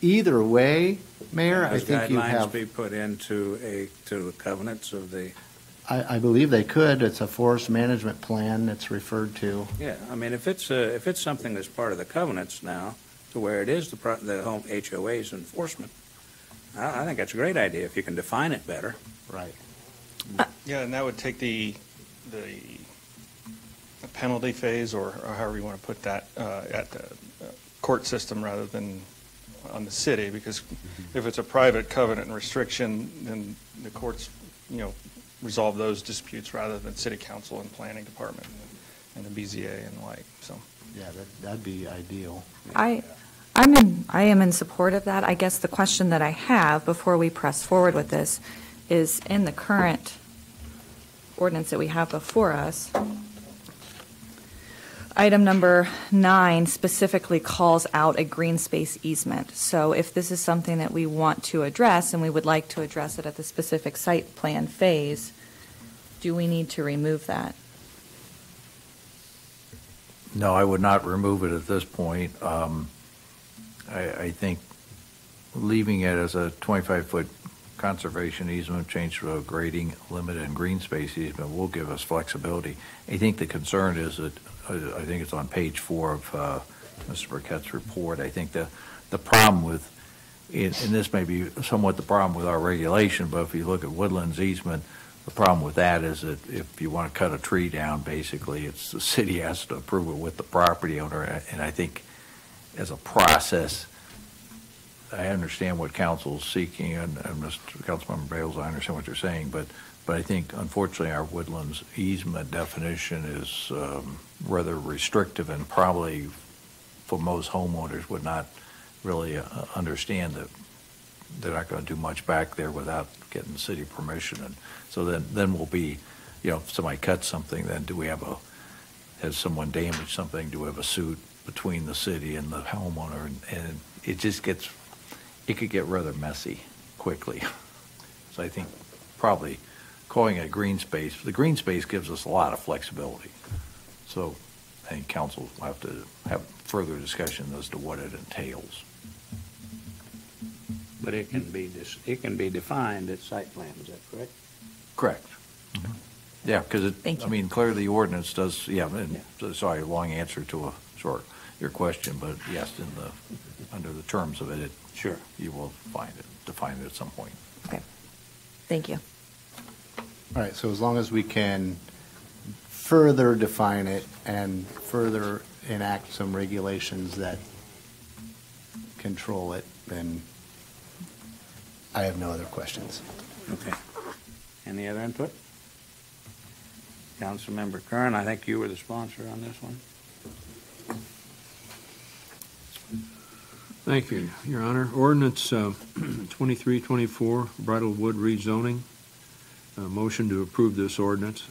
either way, Mayor, I think you guidelines have, be put into a, to the covenants of the, I, I believe they could. It's a forest management plan that's referred to. yeah, I mean, if it's, uh, if it's something that's part of the covenants now, to where it is the, pro- the home HOA's enforcement, I, I think that's a great idea, if you can define it better. Right. yeah, and that would take the, the the penalty phase, or or however you want to put that, uh, at the uh, court system rather than on the city, because if it's a private covenant and restriction, then the courts, you know, resolve those disputes rather than city council and planning department and the BZA and the like, so. Yeah, that, that'd be ideal. I, I'm in, I am in support of that. I guess the question that I have before we press forward with this is in the current ordinance that we have before us, item number nine specifically calls out a green space easement. So if this is something that we want to address and we would like to address it at the specific site plan phase, do we need to remove that? No, I would not remove it at this point. Um, I, I think leaving it as a 25-foot conservation easement, change to a grading limit and green space easement will give us flexibility. I think the concern is that, uh, I think it's on page four of uh, Mr. Burkett's report, I think the, the problem with, and and this may be somewhat the problem with our regulation, but if you look at woodlands easement, the problem with that is that if you want to cut a tree down, basically, it's, the city has to approve it with the property owner, and I think as a process, I understand what council's seeking, and, and Mr. Councilmember Bales, I understand what you're saying, but, but I think unfortunately our woodlands easement definition is um, rather restrictive and probably for most homeowners would not really uh, understand that they're not going to do much back there without getting city permission. And so then, then we'll be, you know, if somebody cuts something, then do we have a, has someone damaged something? Do we have a suit between the city and the homeowner? And, and it just gets, it could get rather messy quickly. [LAUGHS] So I think probably calling it green space, the green space gives us a lot of flexibility. So I think council will have to have further discussion as to what it entails. But it can be, dis- it can be defined at site plan, is that correct? Correct. Mm-hmm. Yeah, because it, Thank I you. mean, clearly the ordinance does, yeah, and, so- sorry, long answer to a short, your question, but yes, in the, under the terms of it, it, Sure. you will find it, define it at some point. Okay. Thank you. All right, so as long as we can further define it and further enact some regulations that control it, then I have no other questions. Okay. Any other input? Councilmember Kern, I think you were the sponsor on this one. Thank you, Your Honor. Ordinance uh, [CLEARS THROAT] 2324, Bridal Wood rezoning. Uh, Motion to approve this ordinance.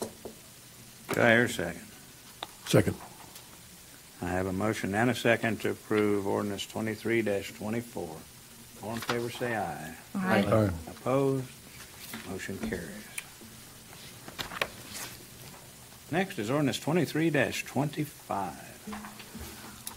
Do I hear a second? Second. I have a motion and a second to approve ordinance twenty-three twenty-four. All in favor, say aye. Aye. Opposed? Motion carries. Next is ordinance twenty-three twenty-five.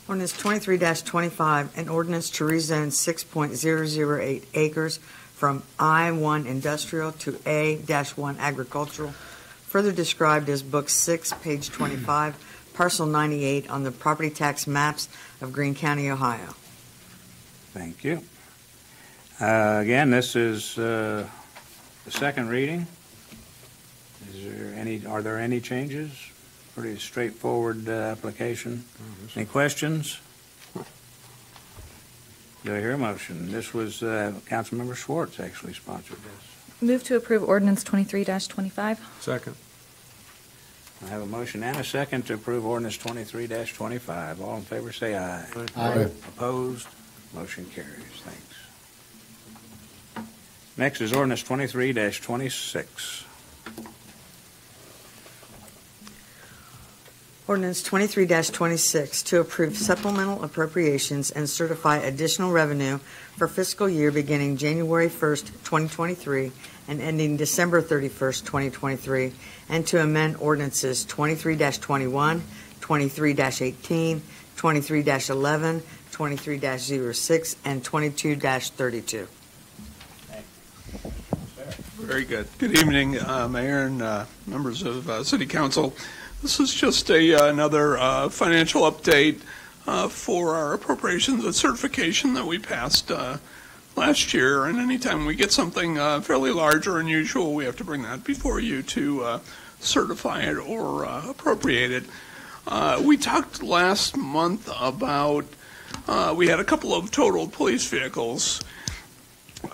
Ordinance twenty-three twenty-five, an ordinance to rezone six point zero zero eight acres from I one industrial to A one agricultural, further described as Book Six, page twenty-five, parcel ninety-eight on the property tax maps of Greene County, Ohio. Thank you. Uh, Again, this is uh, the second reading. Is there any, are there any changes? Pretty straightforward uh, application. Any questions? Do I hear a motion? This was, uh, Councilmember Schwartz actually sponsored this. Move to approve ordinance 23-25. Second. I have a motion and a second to approve ordinance twenty-three twenty-five. All in favor, say aye. Aye. Opposed? Motion carries. Thanks. Next is ordinance 23-26. Ordinance 23-26 to approve supplemental appropriations and certify additional revenue for fiscal year beginning January first, twenty twenty-three and ending December thirty-first, twenty twenty-three, and to amend ordinances twenty-three 21 23-18, 23-11, 23 6 and twenty-two thirty-two. Very good. Good evening, uh, Mayor and uh, members of uh, City Council. This is just a uh, another uh, financial update uh, for our appropriations and certification that we passed last year. And anytime we get something fairly large or unusual, we have to bring that before you to certify it or appropriate it. We talked last month about, we had a couple of totaled police vehicles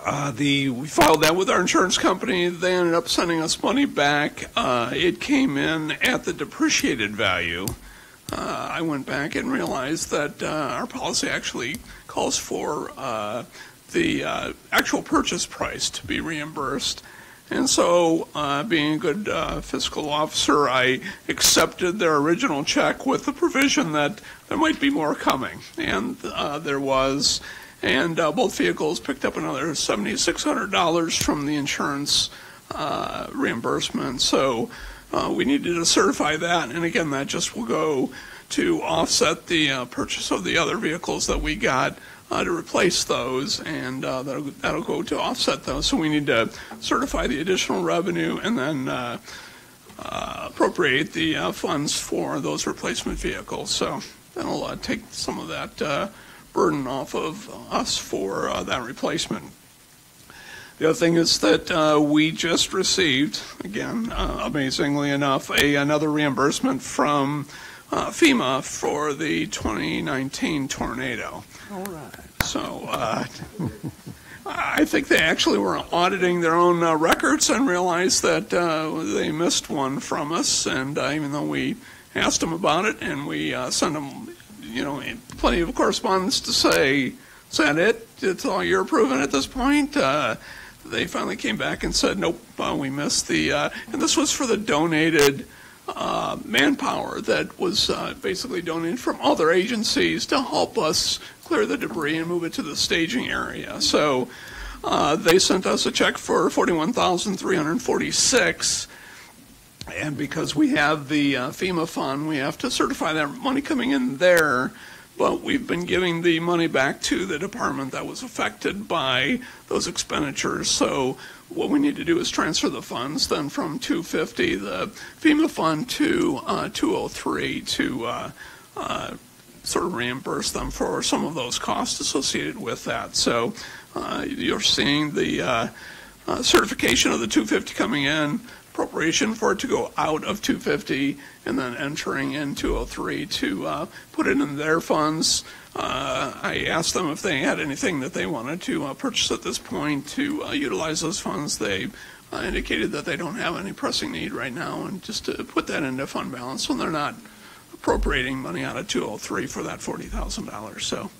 uh, the we filed that with our insurance company. They ended up sending us money back. Uh, it came in at the depreciated value. Uh, I went back and realized that uh, our policy actually calls for uh, the uh, actual purchase price to be reimbursed. And so, being a good fiscal officer, I accepted their original check with the provision that there might be more coming. And there was and uh, both vehicles picked up another $7,600 from the insurance uh, reimbursement. So uh, we needed to certify that, and again, that just will go to offset the uh, purchase of the other vehicles that we got uh, to replace those, and uh, that'll, that'll go to offset those. So we need to certify the additional revenue and then appropriate the funds for those replacement vehicles. So that'll take some of that burden off of us for uh, that replacement. The other thing is that uh, we just received, again, uh, amazingly enough, a, another reimbursement from uh, FEMA for the 2019 tornado. All right. So uh, [LAUGHS] I think they actually were auditing their own uh, records and realized that uh, they missed one from us. And uh, even though we asked them about it and we uh, sent them, you know, plenty of correspondence to say, it? It's all you're approving at this point? Uh, they finally came back and said, nope, uh, we missed the, uh, and this was for the donated uh, manpower that was uh, basically donated from other agencies to help us clear the debris and move it to the staging area. So uh, they sent us a check for 41346 and because we have the uh, FEMA fund, we have to certify that money coming in there. But we've been giving the money back to the department that was affected by those expenditures. So what we need to do is transfer the funds then from 250, the FEMA fund, to uh, 203 to uh, uh, sort of reimburse them for some of those costs associated with that. So uh, you're seeing the uh, uh, certification of the 250 coming in, appropriation for it to go out of 250, and then entering in 203 to uh, put it in their funds. Uh, I asked them if they had anything that they wanted to uh, purchase at this point to uh, utilize those funds. They uh, indicated that they don't have any pressing need right now, and just to put that into fund balance when they're not appropriating money out of 203 for that $40,000. So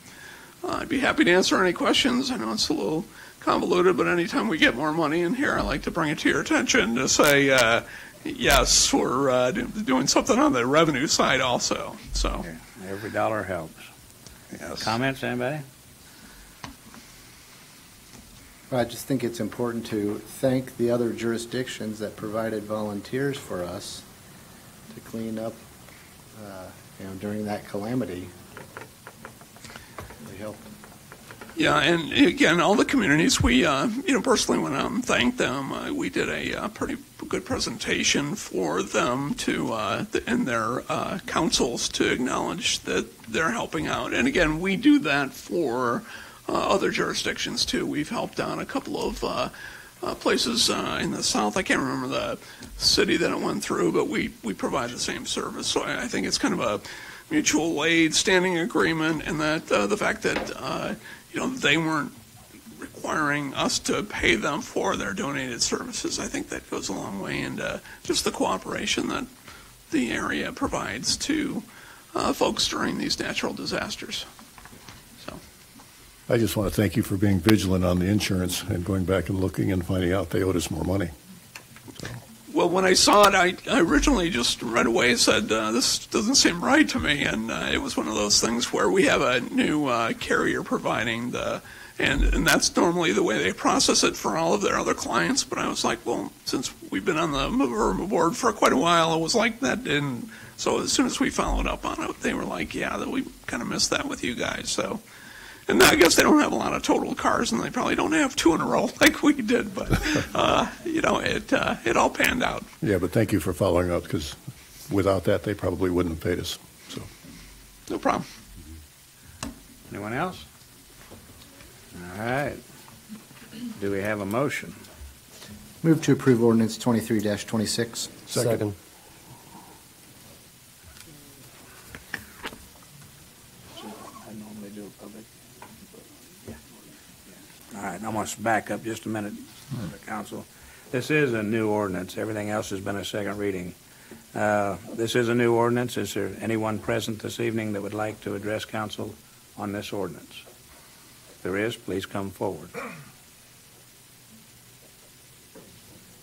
uh, I'd be happy to answer any questions. I know it's a little convoluted, but anytime we get more money in here, I like to bring it to your attention to say, uh, yes, we're uh, do- doing something on the revenue side also. So, Every dollar helps. yes. Comments, anybody? I just think it's important to thank the other jurisdictions that provided volunteers for us to clean up, uh, you know, during that calamity. They helped. Yeah, and again, all the communities, we, uh, you know, personally went out and thanked them. Uh, we did a uh, pretty good presentation for them to, uh, and their uh, councils to acknowledge that they're helping out. And again, we do that for uh, other jurisdictions too. We've helped out a couple of uh, places uh, in the south. I can't remember the city that it went through, but we, we provide the same service. So I, I think it's kind of a mutual aid standing agreement, and that uh, the fact that you know they weren't requiring us to pay them for their donated services. I think that goes a long way, uh, just the cooperation that the area provides to uh, folks during these natural disasters. So, I just want to thank you for being vigilant on the insurance and going back and looking and finding out they owed us more money. Well, when I saw it, I, I originally just right away said, uh, this doesn't seem right to me. And uh, it was one of those things where we have a new uh, carrier providing the, and, and that's normally the way they process it for all of their other clients. But I was like, well, since we've been on the board for quite a while, it was like that. And so as soon as we followed up on it, they were like, yeah, that we kind of missed that with you guys. So, and I guess they don't have a lot of total cars, and they probably don't have two in a row [LAUGHS] like we did. But uh, you know, it uh, it all panned out. Yeah, but thank you for following up, because without that, they probably wouldn't have paid us. So, No problem. Anyone else? All right. Do we have a motion? Move to approve ordinance 23-26. Second. I normally do a public. All right, I want to back up just a minute, the council. This is a new ordinance. Everything else has been a second reading. Uh, This is a new ordinance. Is there anyone present this evening that would like to address council on this ordinance? If there is, please come forward.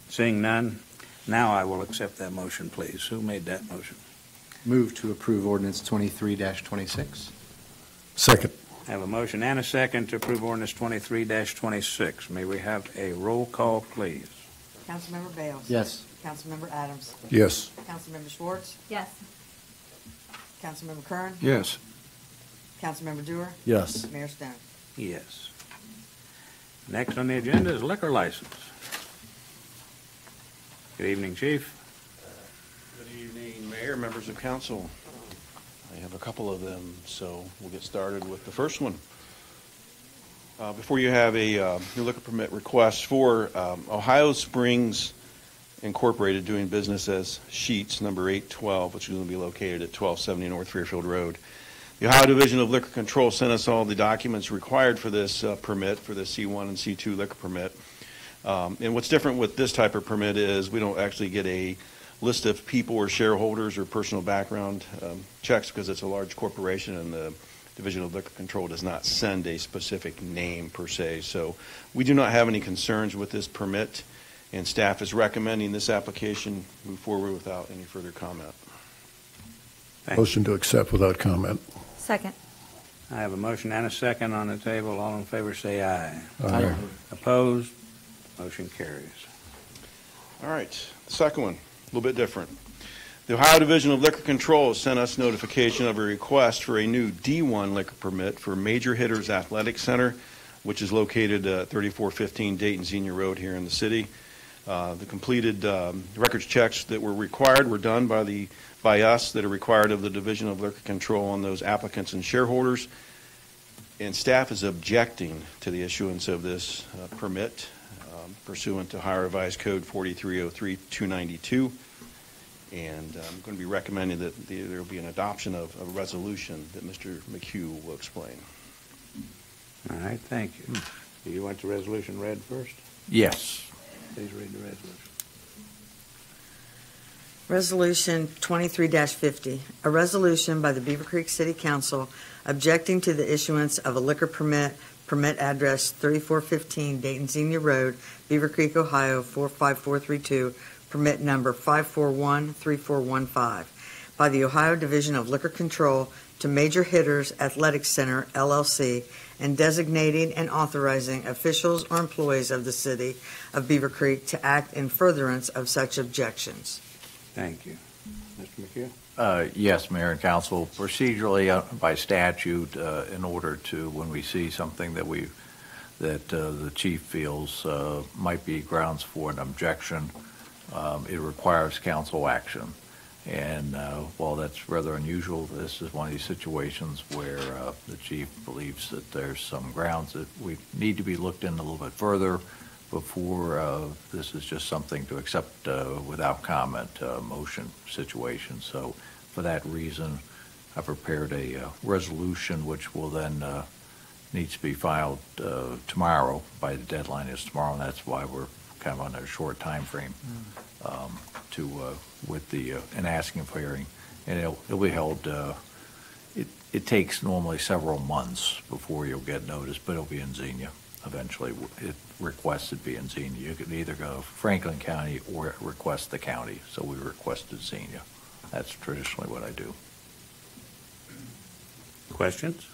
Seeing none, now I will accept that motion, please. Who made that motion? Move to approve ordinance 23-26. Second. I have a motion and a second to approve ordinance 23-26. May we have a roll call, please? Councilmember Bales? Yes. Councilmember Adams? Yes. Councilmember Schwartz? Yes. Councilmember Kern? Yes. Councilmember Dewar? Yes. Mayor Stone? Yes. Next on the agenda is liquor license. Good evening, Chief. Good evening, Mayor, members of council. I have a couple of them, so we'll get started with the first one. Uh, Before you have a uh, new liquor permit request for um, Ohio Springs Incorporated doing business as Sheetz, number 812, which is going to be located at 1270 North Fairfield Road. The Ohio Division of Liquor Control sent us all the documents required for this uh, permit, for the C1 and C2 liquor permit. Um, And what's different with this type of permit is we don't actually get a list of people or shareholders or personal background um, checks because it's a large corporation and the Division of Liquor Control does not send a specific name per se. So we do not have any concerns with this permit. and staff is recommending this application move forward without any further comment. Thank. Motion to accept without comment. Second. I have a motion and a second on the table. All in favor, say aye. Aye. Opposed? Motion carries. All right, the second one, a little bit different. The Ohio Division of Liquor Control sent us notification of a request for a new D1 liquor permit for Major Hitters Athletic Center, which is located at 3415 Dayton-Xenia Road here in the city. Uh, The completed um, records checks that were required were done by the, by us, that are required of the Division of Liquor Control on those applicants and shareholders. And staff is objecting to the issuance of this uh, permit pursuant to Ohio Revised Code 4303-292. And uh, I'm going to be recommending that there will be an adoption of a resolution that Mr. McHugh will explain. All right, thank you. Do you want the resolution read first? Yes. Please read the resolution. Resolution 23-50, a resolution by the Beavercreek City Council objecting to the issuance of a liquor permit, permit address 3415 Dayton-Xenia Road, Beavercreek, Ohio 45432, permit number 5413415, by the Ohio Division of Liquor Control to Major Hitters Athletic Center LLC, and designating and authorizing officials or employees of the city of Beavercreek to act in furtherance of such objections. Thank you. Mr. McHugh? Uh, Yes, Mayor and Council, procedurally, uh, by statute, uh, in order to, when we see something that we, that uh, the chief feels uh, might be grounds for an objection, um, it requires council action. And uh, while that's rather unusual, this is one of these situations where the chief believes that there's some grounds that we need to be looked in a little bit further before uh, this is just something to accept uh, without comment uh, motion situation. So for that reason, I prepared a uh, resolution which will then uh, needs to be filed uh, tomorrow, by the deadline is tomorrow, and that's why we're kind of on a short time frame um, to, uh, with the, uh, an asking for hearing. And it'll, it'll be held, uh, it, it takes normally several months before you'll get notice, but it'll be in Xenia eventually. It requested be in Xenia. You could either go Franklin County or request the county, so we requested Xenia. That's traditionally what I do. Questions?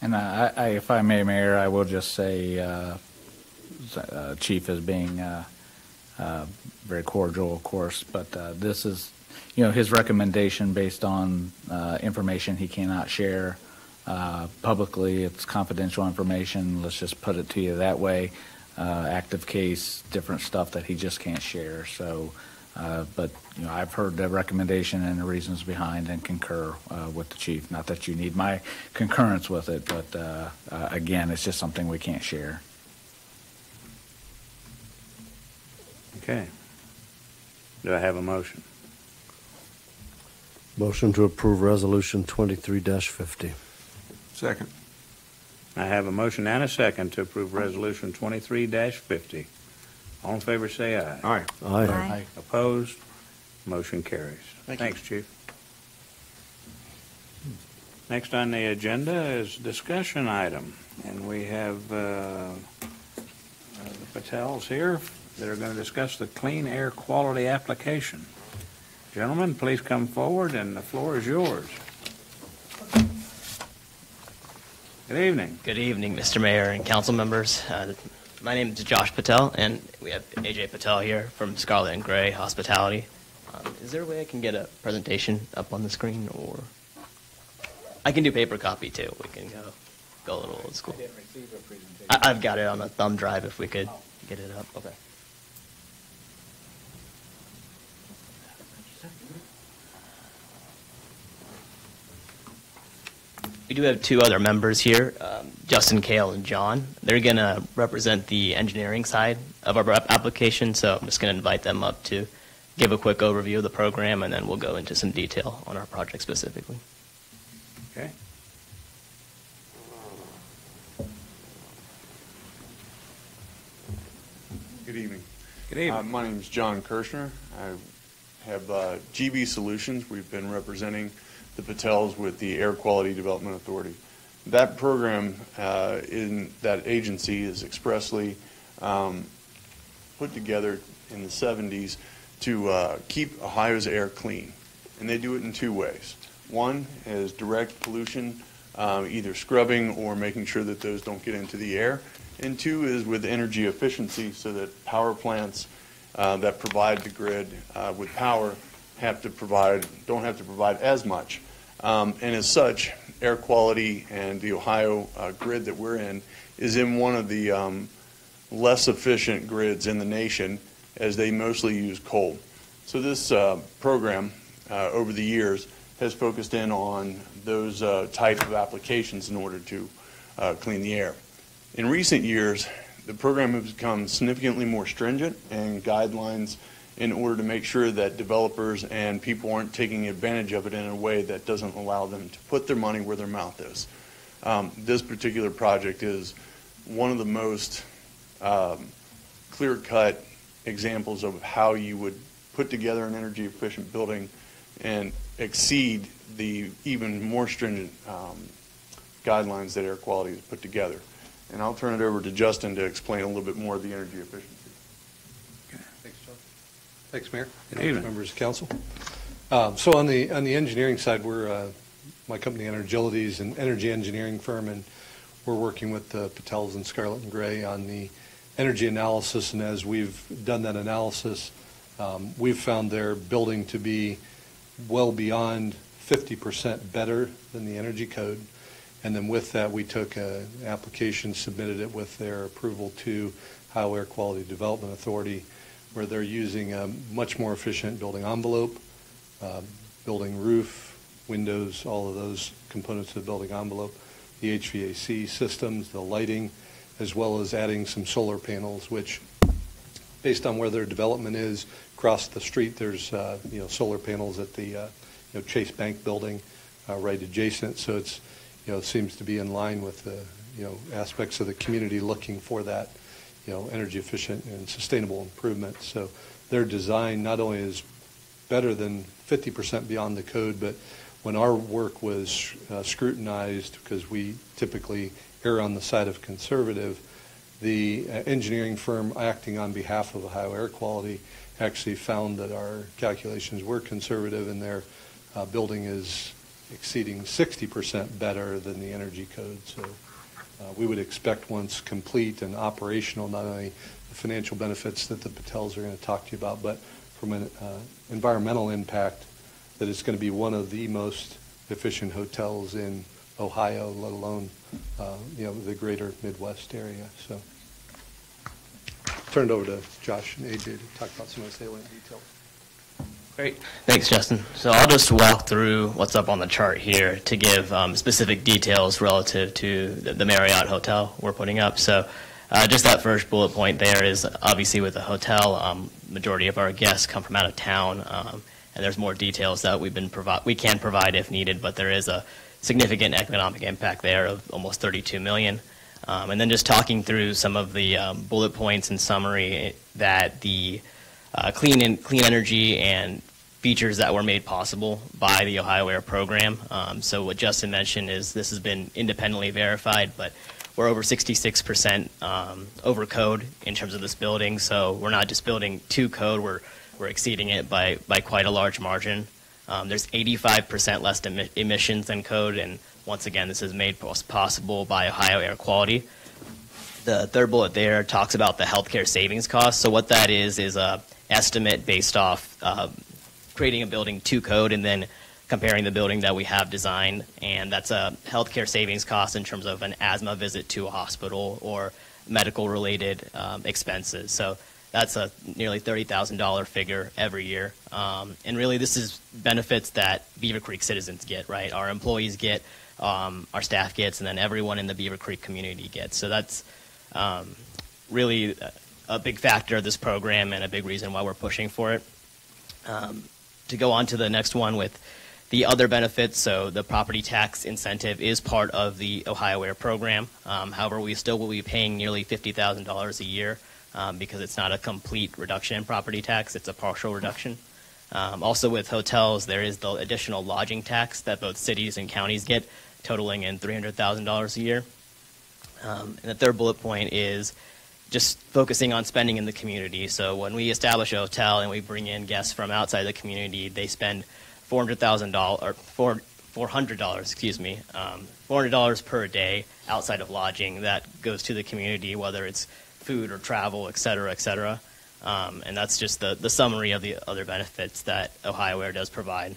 And I, I, if I may, Mayor, I will just say, uh, uh, Chief is being uh, uh, very cordial, of course, but uh, this is, you know, his recommendation based on uh, information he cannot share uh, publicly. It's confidential information. Let's just put it to you that way. Uh, active case, different stuff that he just can't share. So, uh, but you know, I've heard the recommendation and the reasons behind and concur uh, with the chief. Not that you need my concurrence with it, but uh, uh, again, it's just something we can't share. Okay. Do I have a motion? Motion to approve Resolution 23-50. Second. I have a motion and a second to approve Resolution 23-50. All in favor, say aye. Aye. Aye. Aye. Opposed? Motion carries. Thank you. Thanks, Chief. Next on the agenda is discussion item, and we have uh, uh, the Patels here that are going to discuss the clean air quality application. Gentlemen, please come forward, and the floor is yours. Good evening. Good evening, Mr. Mayor and council members. Uh, my name is Josh Patel, and we have AJ Patel here from Scarlet and Gray Hospitality. Um, is there a way I can get a presentation up on the screen, or I can do paper copy too? We can go go a little old school. I, I've got it on a thumb drive. If we could get it up, okay. We do have two other members here, um, Justin Kale and John. They're going to represent the engineering side of our application, so I'm just going to invite them up to give a quick overview of the program, and then we'll go into some detail on our project specifically. Okay. Good evening. Good evening. Uh, My name is John Kirschner. I have uh, GB Solutions. We've been representing the Patels with the Air Quality Development Authority. That program uh, in that agency is expressly um, put together in the 70s to uh, keep Ohio's air clean. And they do it in two ways. One is direct pollution, um, either scrubbing or making sure that those don't get into the air. And two is with energy efficiency so that power plants uh, that provide the grid uh, with power have to provide, don't have to provide as much. Um, and as such, air quality and the Ohio uh, grid that we're in is in one of the um, less efficient grids in the nation as they mostly use coal. So this uh, program uh, over the years has focused in on those uh, type of applications in order to uh, clean the air. In recent years, the program has become significantly more stringent and guidelines in order to make sure that developers and people aren't taking advantage of it in a way that doesn't allow them to put their money where their mouth is. Um, this particular project is one of the most um, clear-cut examples of how you would put together an energy efficient building and exceed the even more stringent um, guidelines that air quality has put together. And I'll turn it over to Justin to explain a little bit more of the energy efficiency. Thanks, Mayor. Good evening. Members of council. Um, So on the, on the engineering side, we're, uh, my company Energilities is an energy engineering firm, and we're working with the Patels and Scarlet and Gray on the energy analysis, and as we've done that analysis, um, we've found their building to be well beyond 50% better than the energy code. And then with that, we took an application, submitted it with their approval to Ohio Air Quality Development Authority, where they're using a much more efficient building envelope, uh, building roof, windows, all of those components of the building envelope, the HVAC systems, the lighting, as well as adding some solar panels, which, based on where their development is, across the street, there's, uh, you know, solar panels at the, uh, you know, Chase Bank building uh, right adjacent. So it's, you know, seems to be in line with the, you know, aspects of the community looking for that, you know, energy efficient and sustainable improvement. So their design not only is better than 50% beyond the code, but when our work was uh, scrutinized, because we typically err on the side of conservative, the uh, engineering firm acting on behalf of Ohio Air Quality actually found that our calculations were conservative and their uh, building is exceeding 60% better than the energy code. So uh, we would expect once complete and operational, not only the financial benefits that the Patels are going to talk to you about, but from an uh, environmental impact, that it's going to be one of the most efficient hotels in Ohio, let alone, uh, you know, the greater Midwest area. So turn it over to Josh and AJ to talk about some of the salient details. Great. Thanks, Justin. So I'll just walk through what's up on the chart here to give um, specific details relative to the, the Marriott Hotel we're putting up. So uh, just that first bullet point there is obviously with the hotel, um, majority of our guests come from out of town, um, and there's more details that we've been provi- we can provide if needed, but there is a significant economic impact there of almost 32 million. Um, and then just talking through some of the um, bullet points in summary that the uh, clean and clean energy and features that were made possible by the Ohio Air program. Um, so what Justin mentioned is this has been independently verified, but we're over 66% um, over code in terms of this building. So we're not just building to code; we're we're exceeding it by by quite a large margin. Um, there's 85% less emi- emissions than code, and once again, this is made possible by Ohio Air Quality. The third bullet there talks about the healthcare savings cost. So what that is is a estimate based off uh, creating a building to code and then comparing the building that we have designed, and that's a healthcare savings cost in terms of an asthma visit to a hospital or medical related um, expenses. So that's a nearly $30,000 figure every year. Um, and really, this is benefits that Beavercreek citizens get, right? Our employees get, um, our staff gets, and then everyone in the Beavercreek community gets. So that's um, really a- big factor of this program and a big reason why we're pushing for it. Um, to go on to the next one with the other benefits, so the property tax incentive is part of the Ohio Air program. Um, however, we still will be paying nearly $50,000 a year um, because it's not a complete reduction in property tax, it's a partial reduction. Um, also, with hotels, there is the additional lodging tax that both cities and counties get, totaling in $300,000 a year. Um, and the third bullet point is just focusing on spending in the community. So when we establish a hotel and we bring in guests from outside the community, they spend four hundred thousand dollars or four four hundred dollars, excuse me, um, four hundred dollars per day outside of lodging that goes to the community, whether it's food or travel, et cetera, et cetera. Um, and that's just the, the summary of the other benefits that Ohio Air does provide.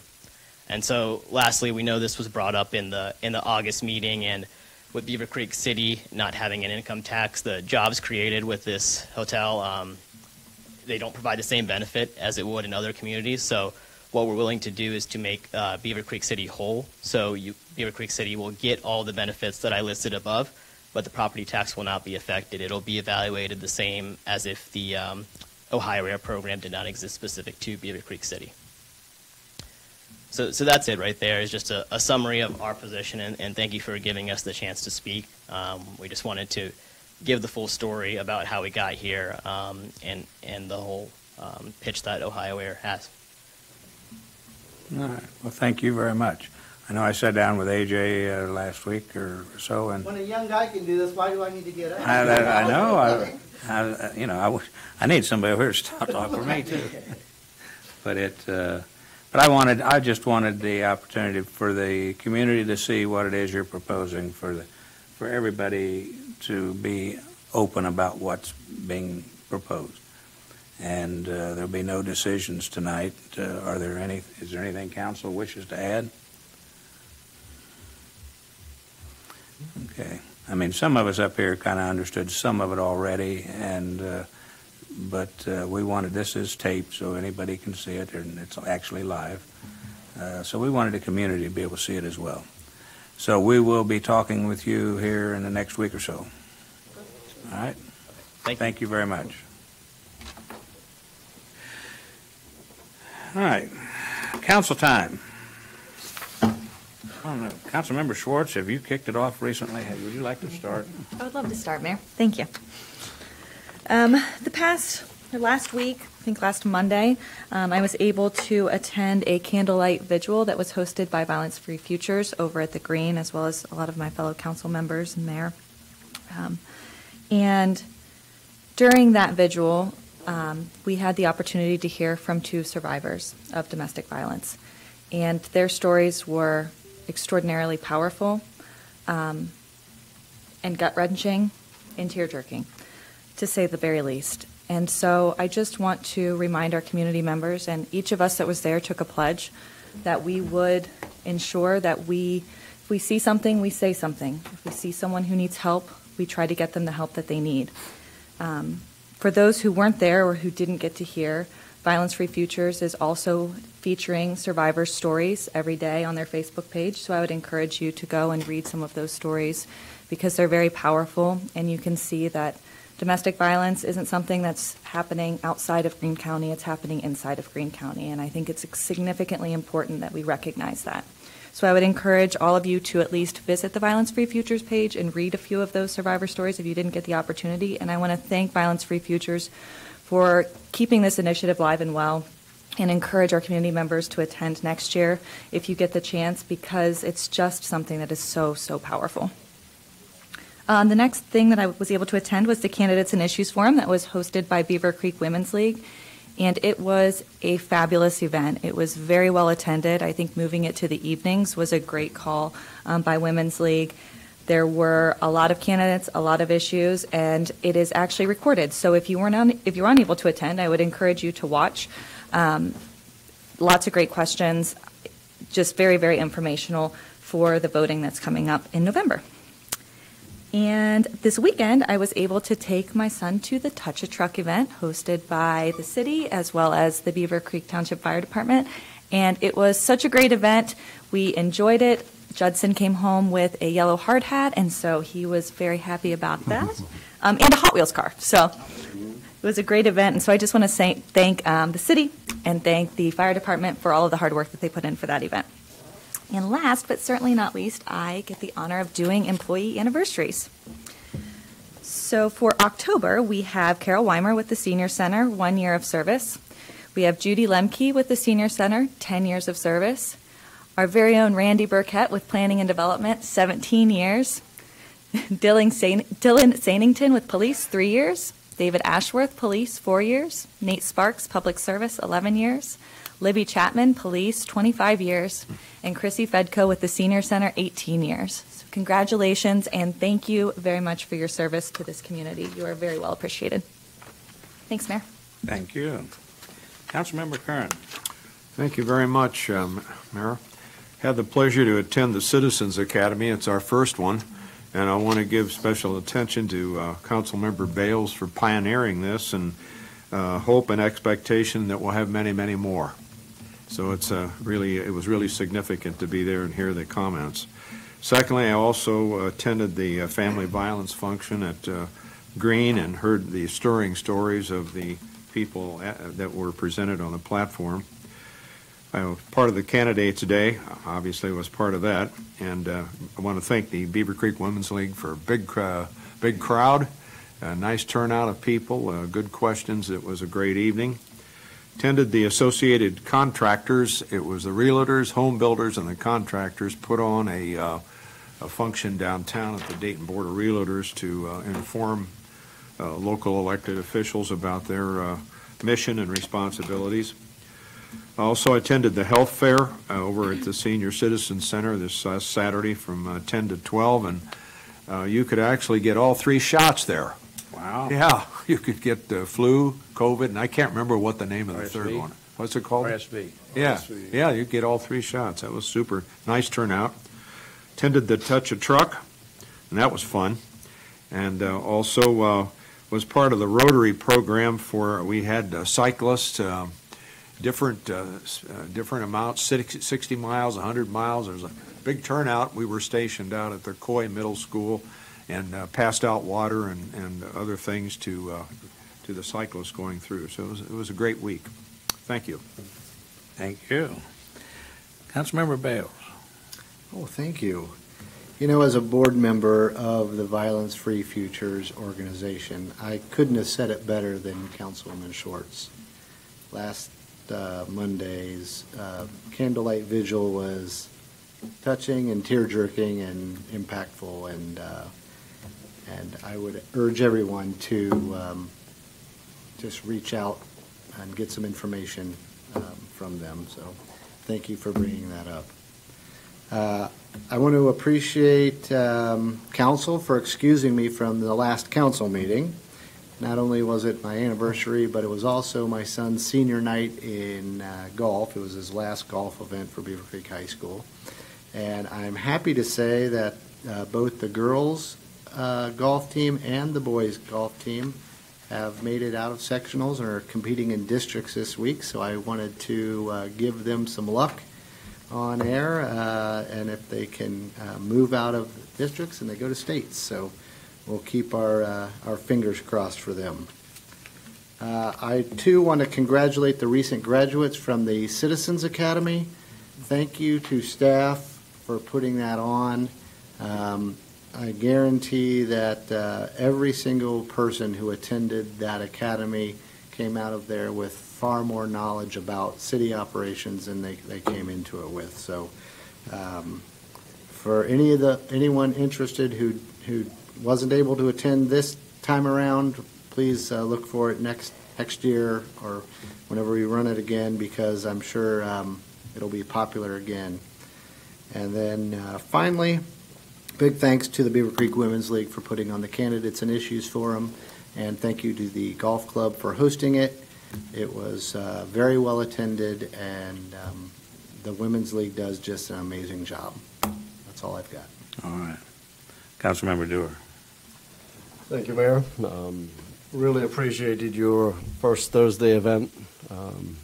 And so, lastly, we know this was brought up in the in the August meeting, and with Beavercreek City not having an income tax, the jobs created with this hotel, um, they don't provide the same benefit as it would in other communities. So, what we're willing to do is to make uh, Beavercreek City whole. So, you, Beavercreek City will get all the benefits that I listed above, but the property tax will not be affected. It'll be evaluated the same as if the um, Ohio Air program did not exist specific to Beavercreek City. So, so that's it right there. Is just a, a summary of our position, and, and thank you for giving us the chance to speak. Um, we just wanted to give the full story about how we got here um, and and the whole um, pitch that Ohio Air has. All right, well, thank you very much. I know I sat down with AJ uh, last week or so, and When a young guy can do this, why do I need to get up? I, I, I know, I, I, you know, I, wish- I need somebody over here to stop talking for me too. [LAUGHS] But it, uh, but I wanted, I just wanted the opportunity for the community to see what it is you're proposing for the, for everybody to be open about what's being proposed. And uh, there'll be no decisions tonight. Uh, Are there any, is there anything council wishes to add? Okay. I mean, some of us up here kind of understood some of it already, and, uh, but uh, we wanted, this is taped, so anybody can see it, and it's actually live. Uh, So we wanted the community to be able to see it as well. So we will be talking with you here in the next week or so. All right? Thank you. Thank you very much. All right, council time. I don't know, Councilmember Schwartz, have you kicked it off recently? Would you like to start? I would love to start, Mayor. Thank you. Um, the past, last week, I think last Monday, um, I was able to attend a candlelight vigil that was hosted by Violence Free Futures over at the Green, as well as a lot of my fellow council members and mayor. Um, and during that vigil, um, we had the opportunity to hear from two survivors of domestic violence. And their stories were extraordinarily powerful um, and gut wrenching and tear jerking, to say the very least. And so I just want to remind our community members, and each of us that was there took a pledge that we would ensure that we, if we see something, we say something. If we see someone who needs help, we try to get them the help that they need. Um, for those who weren't there or who didn't get to hear, Violence Free Futures is also featuring survivors' stories every day on their Facebook page. So I would encourage you to go and read some of those stories because they're very powerful, and you can see that domestic violence isn't something that's happening outside of Greene County, it's happening inside of Greene County. And I think it's significantly important that we recognize that. So I would encourage all of you to at least visit the Violence Free Futures page and read a few of those survivor stories if you didn't get the opportunity. And I want to thank Violence Free Futures for keeping this initiative live and well and encourage our community members to attend next year if you get the chance because it's just something that is so, so powerful. Um, the next thing that I was able to attend was the Candidates and Issues Forum that was hosted by Beavercreek Women's League. And it was a fabulous event. It was very well attended. I think moving it to the evenings was a great call um, by Women's League. There were a lot of candidates, a lot of issues, and it is actually recorded. So if you weren't un- if you were unable to attend, I would encourage you to watch. Um, lots of great questions, just very very informational for the voting that's coming up in November. And this weekend, I was able to take my son to the Touch a Truck event hosted by the city as well as the Beavercreek Township Fire Department. And it was such a great event. We enjoyed it. Judson came home with a yellow hard hat, and so he was very happy about [LAUGHS] that, um, and a Hot Wheels car. So it was a great event. And so I just want to say, thank um, the city and thank the fire department for all of the hard work that they put in for that event. And last but certainly not least, I get the honor of doing employee anniversaries. So for October, we have Carol Weimer with the Senior Center, one year of service. We have Judy Lemke with the Senior Center, 10 years of service. Our very own Randy Burkett with Planning and Development, 17 years. [LAUGHS] Dylan, San- Dylan Sanington with Police, three years. David Ashworth, Police, four years. Nate Sparks, Public Service, 11 years. Libby Chapman, Police, 25 years. And Chrissy Fedko with the Senior Center, 18 years. So congratulations and thank you very much for your service to this community. You are very well appreciated. Thanks, Mayor. Thank you. Councilmember Kern. Thank you very much, um, Mayor. Had the pleasure to attend the Citizens Academy. It's our first one, and I want to give special attention to uh, Councilmember Bales for pioneering this, and uh, hope and expectation that we'll have many, many more. So it's uh, really, it was really significant to be there and hear the comments. Secondly, I also attended the uh, family violence function at uh, Greene and heard the stirring stories of the people uh, that were presented on the platform. I was part of the Candidates Day, obviously was part of that, and uh, I want to thank the Beavercreek Women's League for a big, cr- big crowd, a nice turnout of people, uh, good questions. It was a great evening. Attended the Associated Contractors. It was the realtors, home builders, and the contractors put on a, uh, a function downtown at the Dayton Board of Realtors to uh, inform uh, local elected officials about their uh, mission and responsibilities. I also attended the health fair uh, over at the Senior Citizen Center this uh, Saturday from uh, 10 to 12, and uh, you could actually get all three shots there. Wow. Yeah, [LAUGHS] you could get the flu, COVID, and I can't remember what the name of the third one. What's it called? RSV. Yeah, RSV. yeah, you get all three shots. That was super. Nice turnout. Tended to Touch a Truck, and that was fun. And uh, also uh, was part of the Rotary program for, we had uh, cyclists, uh, different, uh, uh, different amounts, 60 60 miles, 100 miles. There was a big turnout. We were stationed out at the Coy Middle School and uh, passed out water and, and other things to, uh, to the cyclists going through. So it was, it was a great week. Thank you. Thank you. Councilmember Bales. Oh, thank you. You know, as a board member of the Violence Free Futures organization, I couldn't have said it better than Councilwoman Schwartz. Last uh, Monday's uh, candlelight vigil was touching and tear-jerking and impactful, and, uh, and I would urge everyone to um, just reach out and get some information um, from them. So thank you for bringing that up. Uh, I want to appreciate um, council for excusing me from the last council meeting. Not only was it my anniversary, but it was also my son's senior night in uh, golf. It was his last golf event for Beavercreek High School. And I'm happy to say that uh, both the girls' uh, golf team and the boys' golf team have made it out of sectionals and are competing in districts this week. So I wanted to uh, give them some luck on air, uh, and if they can uh, move out of districts and they go to states. So we'll keep our, uh, our fingers crossed for them. Uh, I too want to congratulate the recent graduates from the Citizens Academy. Thank you to staff for putting that on. Um, I guarantee that uh, every single person who attended that academy came out of there with far more knowledge about city operations than they, they came into it with. So, um, for any of the anyone interested who who wasn't able to attend this time around, please uh, look for it next next year or whenever we run it again, because I'm sure um, it'll be popular again. And then uh, finally, big thanks to the Beavercreek Women's League for putting on the Candidates and Issues Forum, and thank you to the golf club for hosting it. It was uh, very well attended, and um, the Women's League does just an amazing job. That's all I've got. All right. Councilmember Duerr. Thank you, Mayor. Um, Really appreciated your first Thursday event. Um,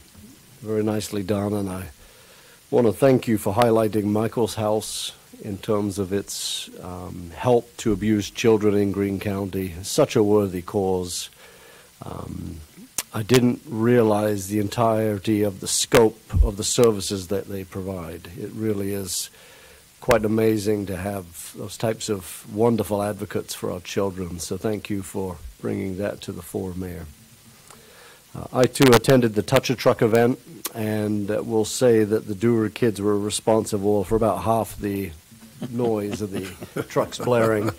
Very nicely done, and I want to thank you for highlighting Michael's House in terms of its um, help to abused children in Greene County. Such a worthy cause. Um, I didn't realize the entirety of the scope of the services that they provide. It really is quite amazing to have those types of wonderful advocates for our children. So thank you for bringing that to the fore, Mayor. Uh, I too attended the Touch a Truck event, and uh, will say that the Duerr kids were responsible for about half the noise of the trucks blaring.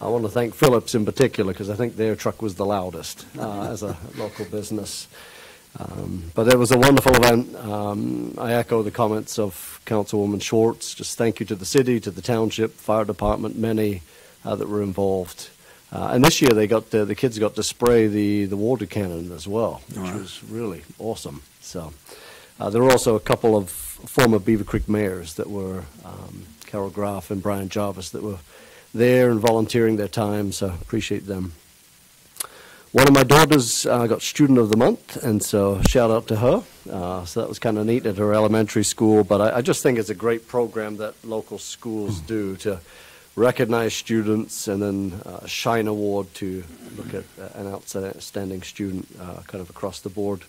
I want to thank Phillips in particular because I think their truck was the loudest uh, as a local business. Um, but it was a wonderful event. Um, I echo the comments of Councilwoman Schwartz. Just thank you to the city, to the township, fire department, many uh, that were involved. Uh, and this year they got the, the kids got to spray the, the water cannon as well, which Wow. was really awesome. So uh, there were also a couple of former Beavercreek mayors that were um, Carol Graff and Brian Jarvis that were there and volunteering their time. So appreciate them. One of my daughters uh, got Student of the Month, and so shout out to her. Uh, so that was kind of neat at her elementary school. But I, I just think it's a great program that local schools do to recognize students and then uh, Shine Award to look at an outstanding student uh, kind of across the board.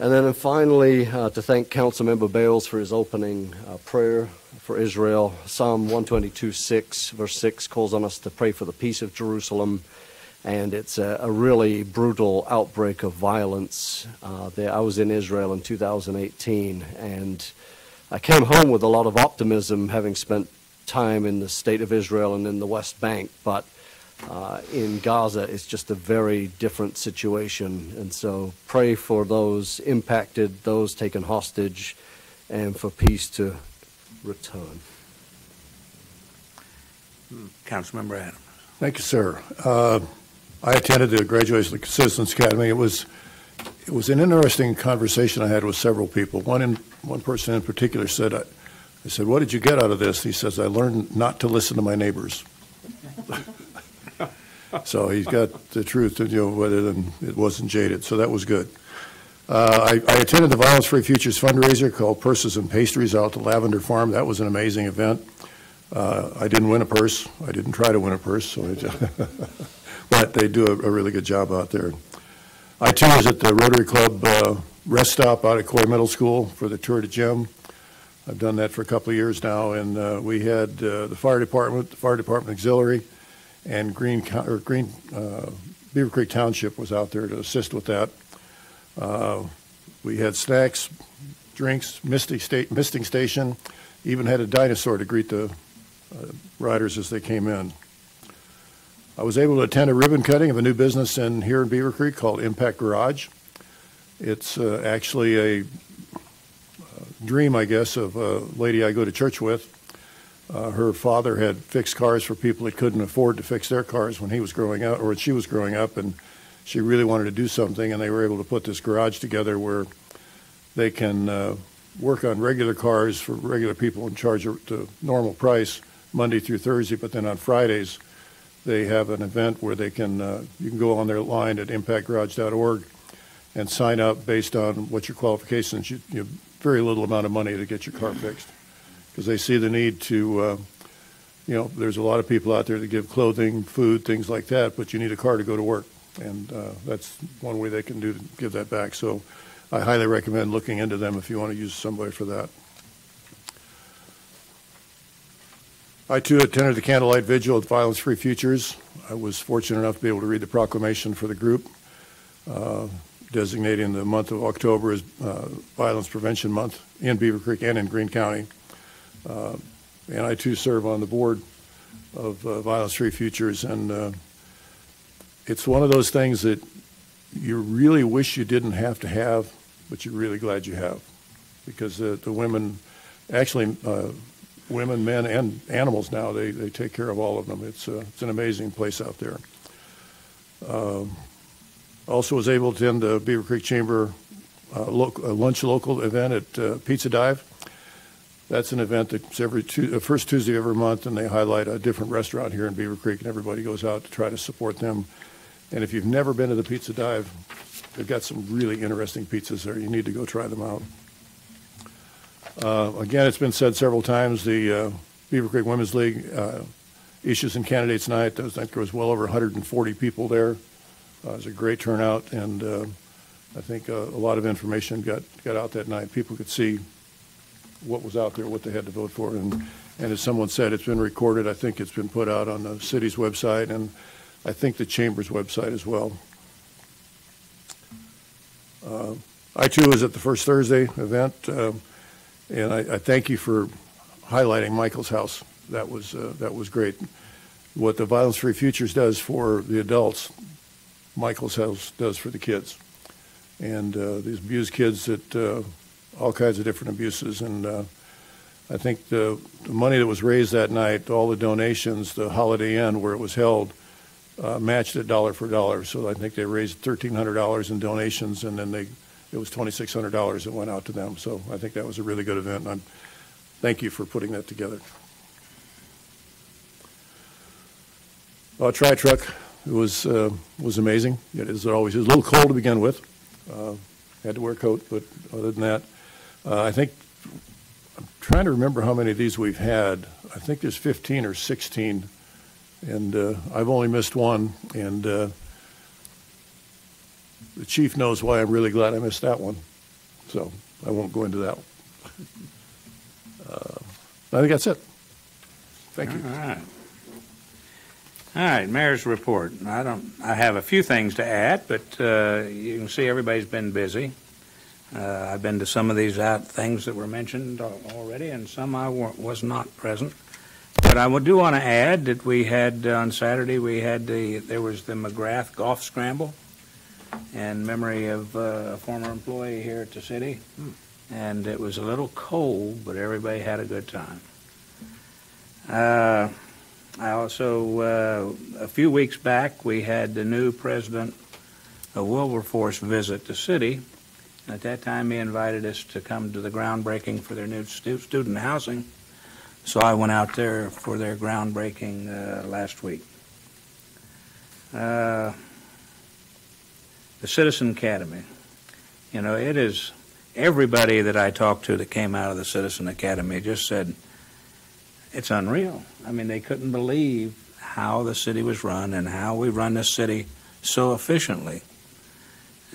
And then finally, uh, to thank Councilmember Bales for his opening uh, prayer for Israel. Psalm 122:6, verse 6 calls on us to pray for the peace of Jerusalem. And it's a, a really brutal outbreak of violence. Uh, there, I was in Israel in 2018, and I came home with a lot of optimism, having spent time in the state of Israel and in the West Bank. But uh, in Gaza, it's just a very different situation. And so pray for those impacted, those taken hostage, and for peace to return. Councilmember Adams. Thank you, sir. Uh, I attended the graduation of the Citizens Academy. It was, it was an interesting conversation I had with several people. One in, one person in particular said, I, I said, what did you get out of this? He says, I learned not to listen to my neighbors. [LAUGHS] [LAUGHS] So he's got the truth, you know, whether than it wasn't jaded, so that was good. Uh, I, I attended the Violence Free Futures fundraiser called Purses and Pastries out at Lavender Farm. That was an amazing event. Uh, I didn't win a purse. I didn't try to win a purse, so [LAUGHS] but they do a, a really good job out there. I too was at the Rotary Club uh, rest stop out at Coy Middle School for the Tour de Gym. I've done that for a couple of years now, and uh, we had uh, the fire department, the fire department auxiliary, and Green or Green uh, Beavercreek Township was out there to assist with that. Uh, we had snacks, drinks, misting, sta- misting station, even had a dinosaur to greet the uh, riders as they came in. I was able to attend a ribbon cutting of a new business in here in Beavercreek called Impact Garage. It's uh, actually a uh, dream, I guess, of a lady I go to church with. Uh, her father had fixed cars for people that couldn't afford to fix their cars when he was growing up, or when she was growing up, and she really wanted to do something, and they were able to put this garage together where they can uh, work on regular cars for regular people and charge the normal price Monday through Thursday, but then on Fridays, they have an event where they can, uh, you can go on their line at impactgarage.org and sign up based on what your qualifications, you, you have very little amount of money to get your car fixed. Because they see the need to, uh, you know, there's a lot of people out there that give clothing, food, things like that, but you need a car to go to work. And uh, that's one way they can do to give that back. So I highly recommend looking into them if you want to use somebody for that. I too attended the candlelight vigil at Violence Free Futures. I was fortunate enough to be able to read the proclamation for the group, uh, designating the month of October as uh, Violence Prevention Month in Beavercreek and in Greene County. Uh, And I too serve on the board of uh, Violence Free Futures, and uh, it's one of those things that you really wish you didn't have to have, but you're really glad you have, because the the women, actually, uh, women, men, and animals now, they, they take care of all of them. It's, uh, it's an amazing place out there. Um, Also was able to attend the Beavercreek Chamber uh, lunch local event at Pizza Dive. That's an event that's every uh, first Tuesday of every month, and they highlight a different restaurant here in Beavercreek, and everybody goes out to try to support them. And if you've never been to the Pizza Dive, they've got some really interesting pizzas there. You need to go try them out. Uh, Again, it's been said several times, the uh, Beavercreek Women's League uh, Issues and Candidates Night, I think there was well over 140 people there. Uh, It was a great turnout, and I think a lot of information got, got out that night. People could see what was out there, what they had to vote for, and, and as someone said, it's been recorded. I think it's been put out on the city's website, and I think the chamber's website as well. Uh, I too was at the First Thursday event, um, and I, I thank you for highlighting Michael's house. That was, uh, that was great. what the Violence Free Futures does for the adults, Michael's House does for the kids. And uh, these abused kids that, uh, all kinds of different abuses. And uh, I think the, the money that was raised that night, all the donations, the Holiday Inn where it was held, uh, matched it dollar for dollar. So I think they raised $1,300 in donations, and then they, it was $2,600 that went out to them. So I think that was a really good event, and I'm, thank you for putting that together. Uh, Tri Truck it was uh, was amazing. It is always it was a little cold to begin with. Uh, had to wear a coat, but other than that, uh, I think I'm trying to remember how many of these we've had. I think there's 15 or 16, and uh, I've only missed one. And uh, the chief knows why I'm really glad I missed that one. So I won't go into that. Uh, I think that's it. Thank you. All right. All right, mayor's report. I don't, I have a few things to add, but uh, you can see everybody's been busy. Uh, I've been to some of these things that were mentioned already, and some I was not present. But I do want to add that we had, uh, on Saturday, we had the, there was the McGrath Golf Scramble in memory of uh, a former employee here at the city. And it was a little cold, but everybody had a good time. Uh, I also, uh, a few weeks back, we had the new president of Wilberforce visit the city. At that time, he invited us to come to the groundbreaking for their new stu- student housing. So I went out there for their groundbreaking uh, last week. Uh, the Citizen Academy. You know, it is everybody that I talked to that came out of the Citizen Academy just said it's unreal. I mean, they couldn't believe how the city was run and how we run this city so efficiently.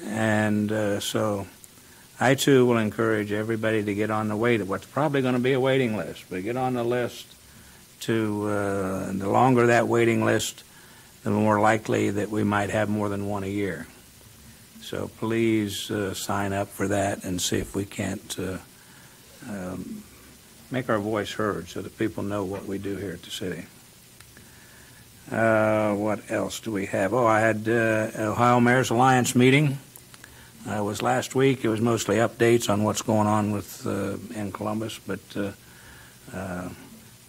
And uh, so I too will encourage everybody to get on the wait. What's probably going to be a waiting list, but get on the list. To uh, the longer that waiting list, the more likely that we might have more than one a year. So please uh, sign up for that and see if we can't uh, um, make our voice heard so that people know what we do here at the city. Uh, what else do we have? Oh, I had uh, Ohio Mayor's Alliance meeting. Uh, was last week. It was mostly updates on what's going on with uh, in Columbus, but uh, uh,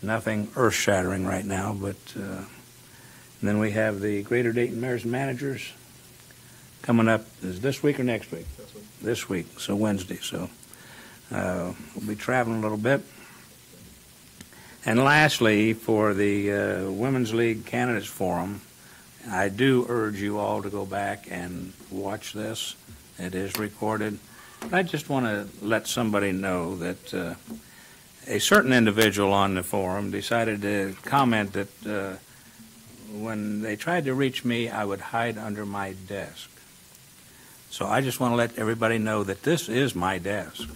nothing earth-shattering right now. But uh, and then we have the Greater Dayton Mayors and Managers coming up. Is this week or next week? This week. This week, so Wednesday. So uh, we'll be traveling a little bit. And lastly, for the uh, Women's League Candidates Forum, I do urge you all to go back and watch this. It is recorded. I just want to let somebody know that uh, a certain individual on the forum decided to comment that uh, when they tried to reach me, I would hide under my desk. So I just want to let everybody know that this is my desk.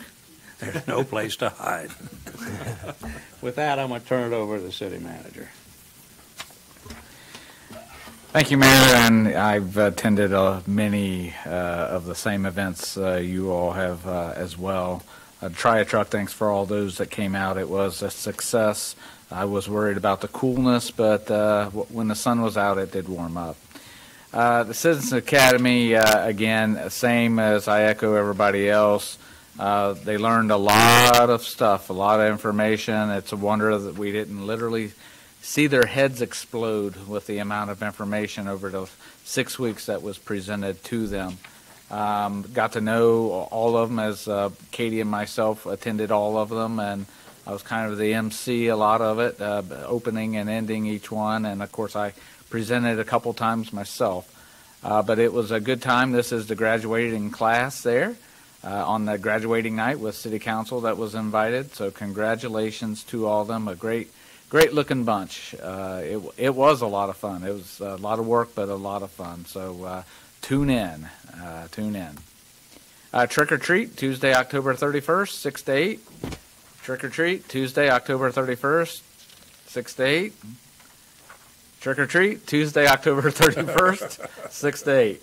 There's no place to hide. [LAUGHS] With that, I'm going to turn it over to the city manager. Thank you, Mayor, and I've attended uh, many uh, of the same events uh, you all have uh, as well. Try a Truck, thanks for all those that came out. It was a success. I was worried about the coolness, but uh, when the sun was out, it did warm up. Uh, the Citizens Academy, again, same as I echo everybody else. They learned a lot of stuff, a lot of information. It's a wonder that we didn't literally see their heads explode with the amount of information over the six weeks that was presented to them. Um, got to know all of them as uh, Katie and myself attended all of them, and I was kind of the MC a lot of it, uh, opening and ending each one, and of course I presented a couple times myself. Uh, but it was a good time. This is the graduating class there uh, on the graduating night with City Council that was invited. So congratulations to all of them. A great, great looking bunch. Uh, it it was a lot of fun. It was a lot of work, but a lot of fun. So uh, tune in, uh, tune in. Uh, trick or treat Tuesday, October 31st, six to eight. Trick or treat Tuesday, October 31st, six to eight. Trick or treat Tuesday, October [LAUGHS] 31st, six to eight.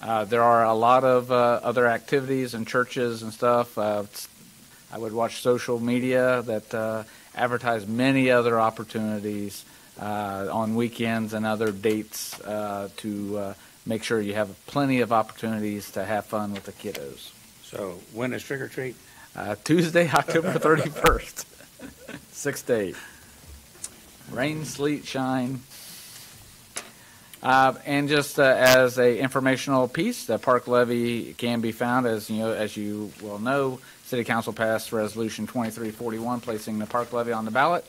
Uh, there are a lot of uh, other activities and churches and stuff. I would watch social media that advertise many other opportunities uh, on weekends and other dates uh, to uh, make sure you have plenty of opportunities to have fun with the kiddos. So when is trick or treat? Uh, Tuesday, [LAUGHS] October 31st, [LAUGHS] 6 to 8. Rain, sleet, shine. Uh, and just uh, as a informational piece, the park levy can be found as you know, as you well know, City Council passed Resolution 2341 placing the park levy on the ballot.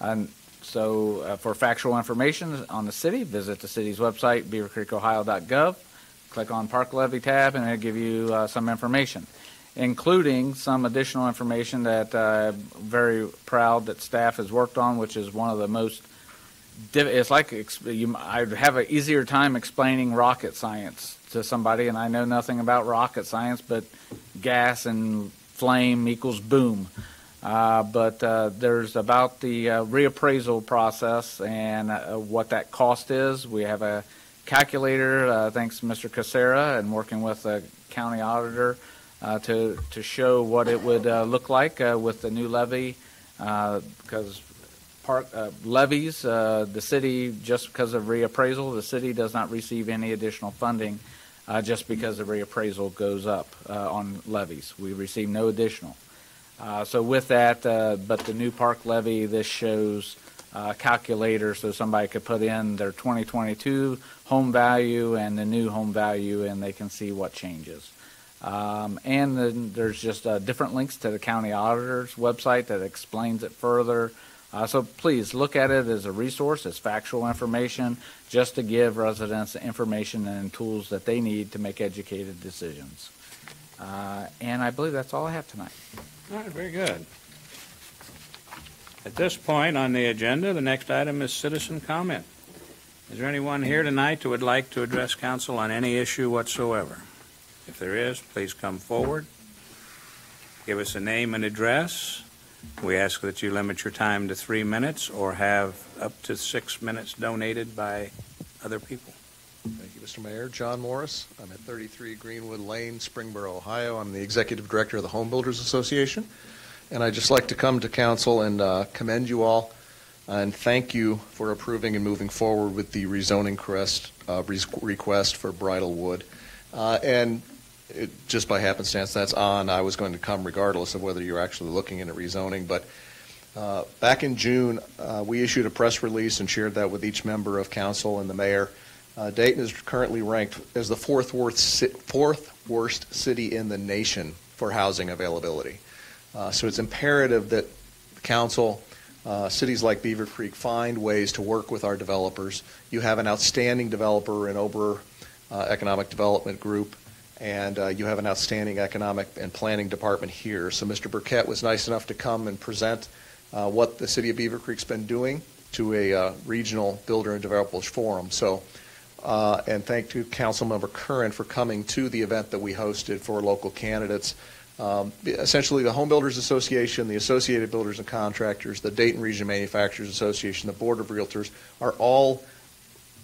And so, uh, for factual information on the city, visit the city's website, beavercreekohio.gov. Click on Park Levy tab, and it'll give you uh, some information, including some additional information that uh, I'm very proud that staff has worked on, which is one of the most it's like you, I'd have an easier time explaining rocket science to somebody, and I know nothing about rocket science, but gas and flame equals boom. Uh, but uh, there's about the uh, reappraisal process and uh, what that cost is. We have a calculator, uh, thanks Mr. Casera, and working with the county auditor uh, to to show what it would look like with the new levy, because park levies, the city just because of reappraisal, the city does not receive any additional funding uh, just because the reappraisal goes up uh, on levies. We receive no additional. Uh, so with that, uh, but the new park levy, this shows uh, calculator so somebody could put in their 2022 home value and the new home value and they can see what changes. Um, and then there's just uh, different links to the county auditor's website that explains it further. Uh, so please look at it as a resource, as factual information, just to give residents the information and tools that they need to make educated decisions. Uh, and I believe that's all I have tonight. All right, very good. At this point on the agenda, the next item is citizen comment. Is there anyone here tonight who would like to address council on any issue whatsoever? If there is, please come forward. Give us a name and address. We ask that you limit your time to three minutes or have up to six minutes donated by other people. Thank you, Mr. Mayor. John Morris. I'm at 33 Greenwood Lane, Springboro, Ohio. I'm the Executive Director of the Home Builders Association. And I'd just like to come to council and uh, commend you all and thank you for approving and moving forward with the rezoning crest, uh, request for Bridal Wood. Uh, and it, just by happenstance, that's on. I was going to come regardless of whether you're actually looking into rezoning. But uh, back in June, uh, we issued a press release and shared that with each member of council and the mayor. Uh, Dayton is currently ranked as the fourth worst, fourth worst city in the nation for housing availability. Uh, so it's imperative that council, uh, cities like Beavercreek, find ways to work with our developers. You have an outstanding developer in Ober uh, Economic Development Group, and uh, you have an outstanding economic and planning department here. So Mr. Burkett was nice enough to come and present uh, what the city of Beavercreek's been doing to a uh, regional builder and developers forum. So uh, and thank to Councilmember Curran for coming to the event that we hosted for local candidates. Um, essentially, the Home Builders Association, the Associated Builders and Contractors, the Dayton Region Manufacturers Association, the Board of Realtors are all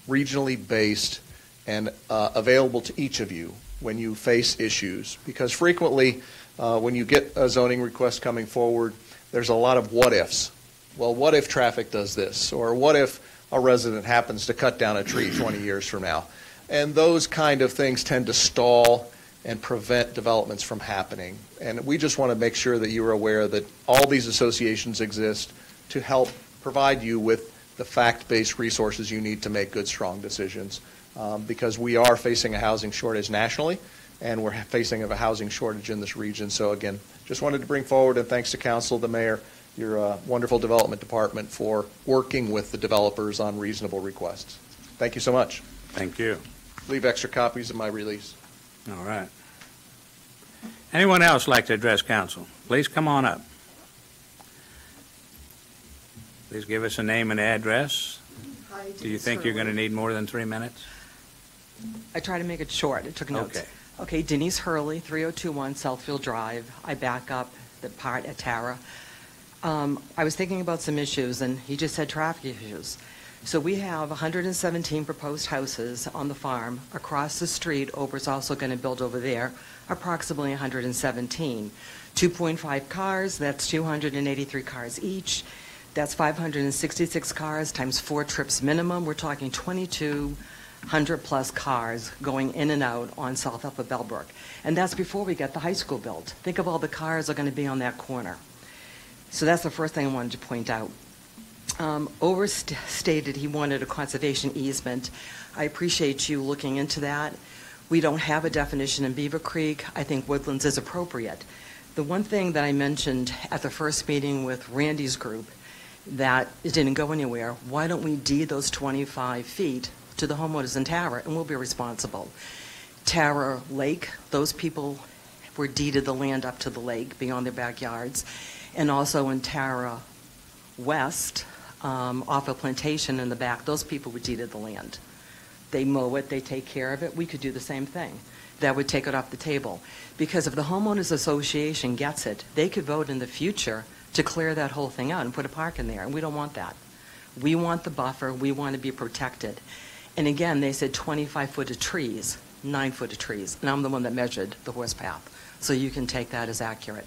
regionally based and uh, available to each of you when you face issues. Because frequently, uh, when you get a zoning request coming forward, there's a lot of what ifs. Well, what if traffic does this? Or what if a resident happens to cut down a tree 20 years from now? And those kind of things tend to stall and prevent developments from happening. And we just want to make sure that you're aware that all these associations exist to help provide you with the fact-based resources you need to make good, strong decisions. Um, because we are facing a housing shortage nationally, and we're facing a housing shortage in this region. So again, just wanted to bring forward, and thanks to council, the mayor, your uh, wonderful development department for working with the developers on reasonable requests. Thank you so much. Thank you. Leave extra copies of my release. All right. Anyone else like to address council? Please come on up. Please give us a name and address. Hi, Do you think you're going to need more than three minutes? I try to make it short. I took notes. Okay. Okay, Denise Hurley, 3021 Southfield Drive. I back up the part at Tara. Um, I was thinking about some issues, and he just said traffic issues. So we have 117 proposed houses on the farm. Across the street, Ober's also going to build over there, approximately 117. 2.5 cars, that's 283 cars each. That's 566 cars times four trips minimum. We're talking 2,200-plus cars going in and out on South Upper Bellbrook. And that's before we get the high school built. Think of all the cars are going to be on that corner. So that's the first thing I wanted to point out. Um, Overstated he wanted a conservation easement. I appreciate you looking into that. We don't have a definition in Beavercreek. I think woodlands is appropriate. The one thing that I mentioned at the first meeting with Randy's group that it didn't go anywhere, why don't we deed those 25 feet to the homeowners in Tara, and we'll be responsible. Tara Lake, those people were deeded the land up to the lake beyond their backyards, and also in Tara West, um, off a Plantation in the back, those people were deeded the land. They mow it, they take care of it, we could do the same thing. That would take it off the table. Because if the homeowners association gets it, they could vote in the future to clear that whole thing out and put a park in there, and we don't want that. We want the buffer, we want to be protected. And again, they said 25-foot of trees, nine-foot of trees, and I'm the one that measured the horse path, so you can take that as accurate.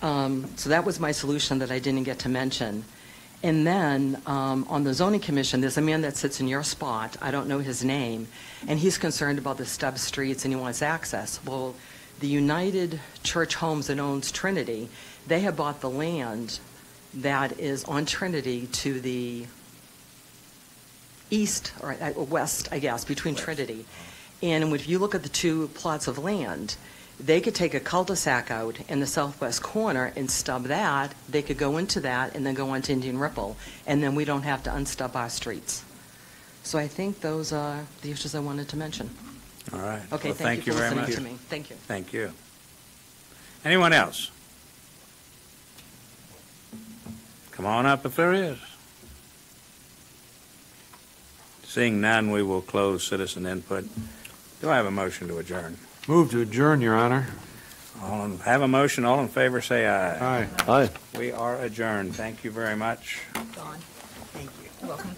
Um, So that was my solution that I didn't get to mention. And then, um, on the zoning commission, there's a man that sits in your spot, I don't know his name, and he's concerned about the stub streets and he wants access. Well, the United Church Homes that owns Trinity, they have bought the land that is on Trinity to the east, or uh, west, I guess, between Trinity. And if you look at the two plots of land, they could take a cul-de-sac out in the southwest corner and stub that. They could go into that and then go on to Indian Ripple, and then we don't have to unstub our streets. So I think those are the issues I wanted to mention. All right. Okay, Well, thank you for very listening much. to me. Thank you. Thank you. Anyone else? Come on up if there is. Seeing none, we will close citizen input. Do I have a motion to adjourn? Move to adjourn, Your Honor. All in, have a motion, all in favor, say aye. Aye. Aye. We are adjourned. Thank you very much. Dawn. Thank you. You're welcome.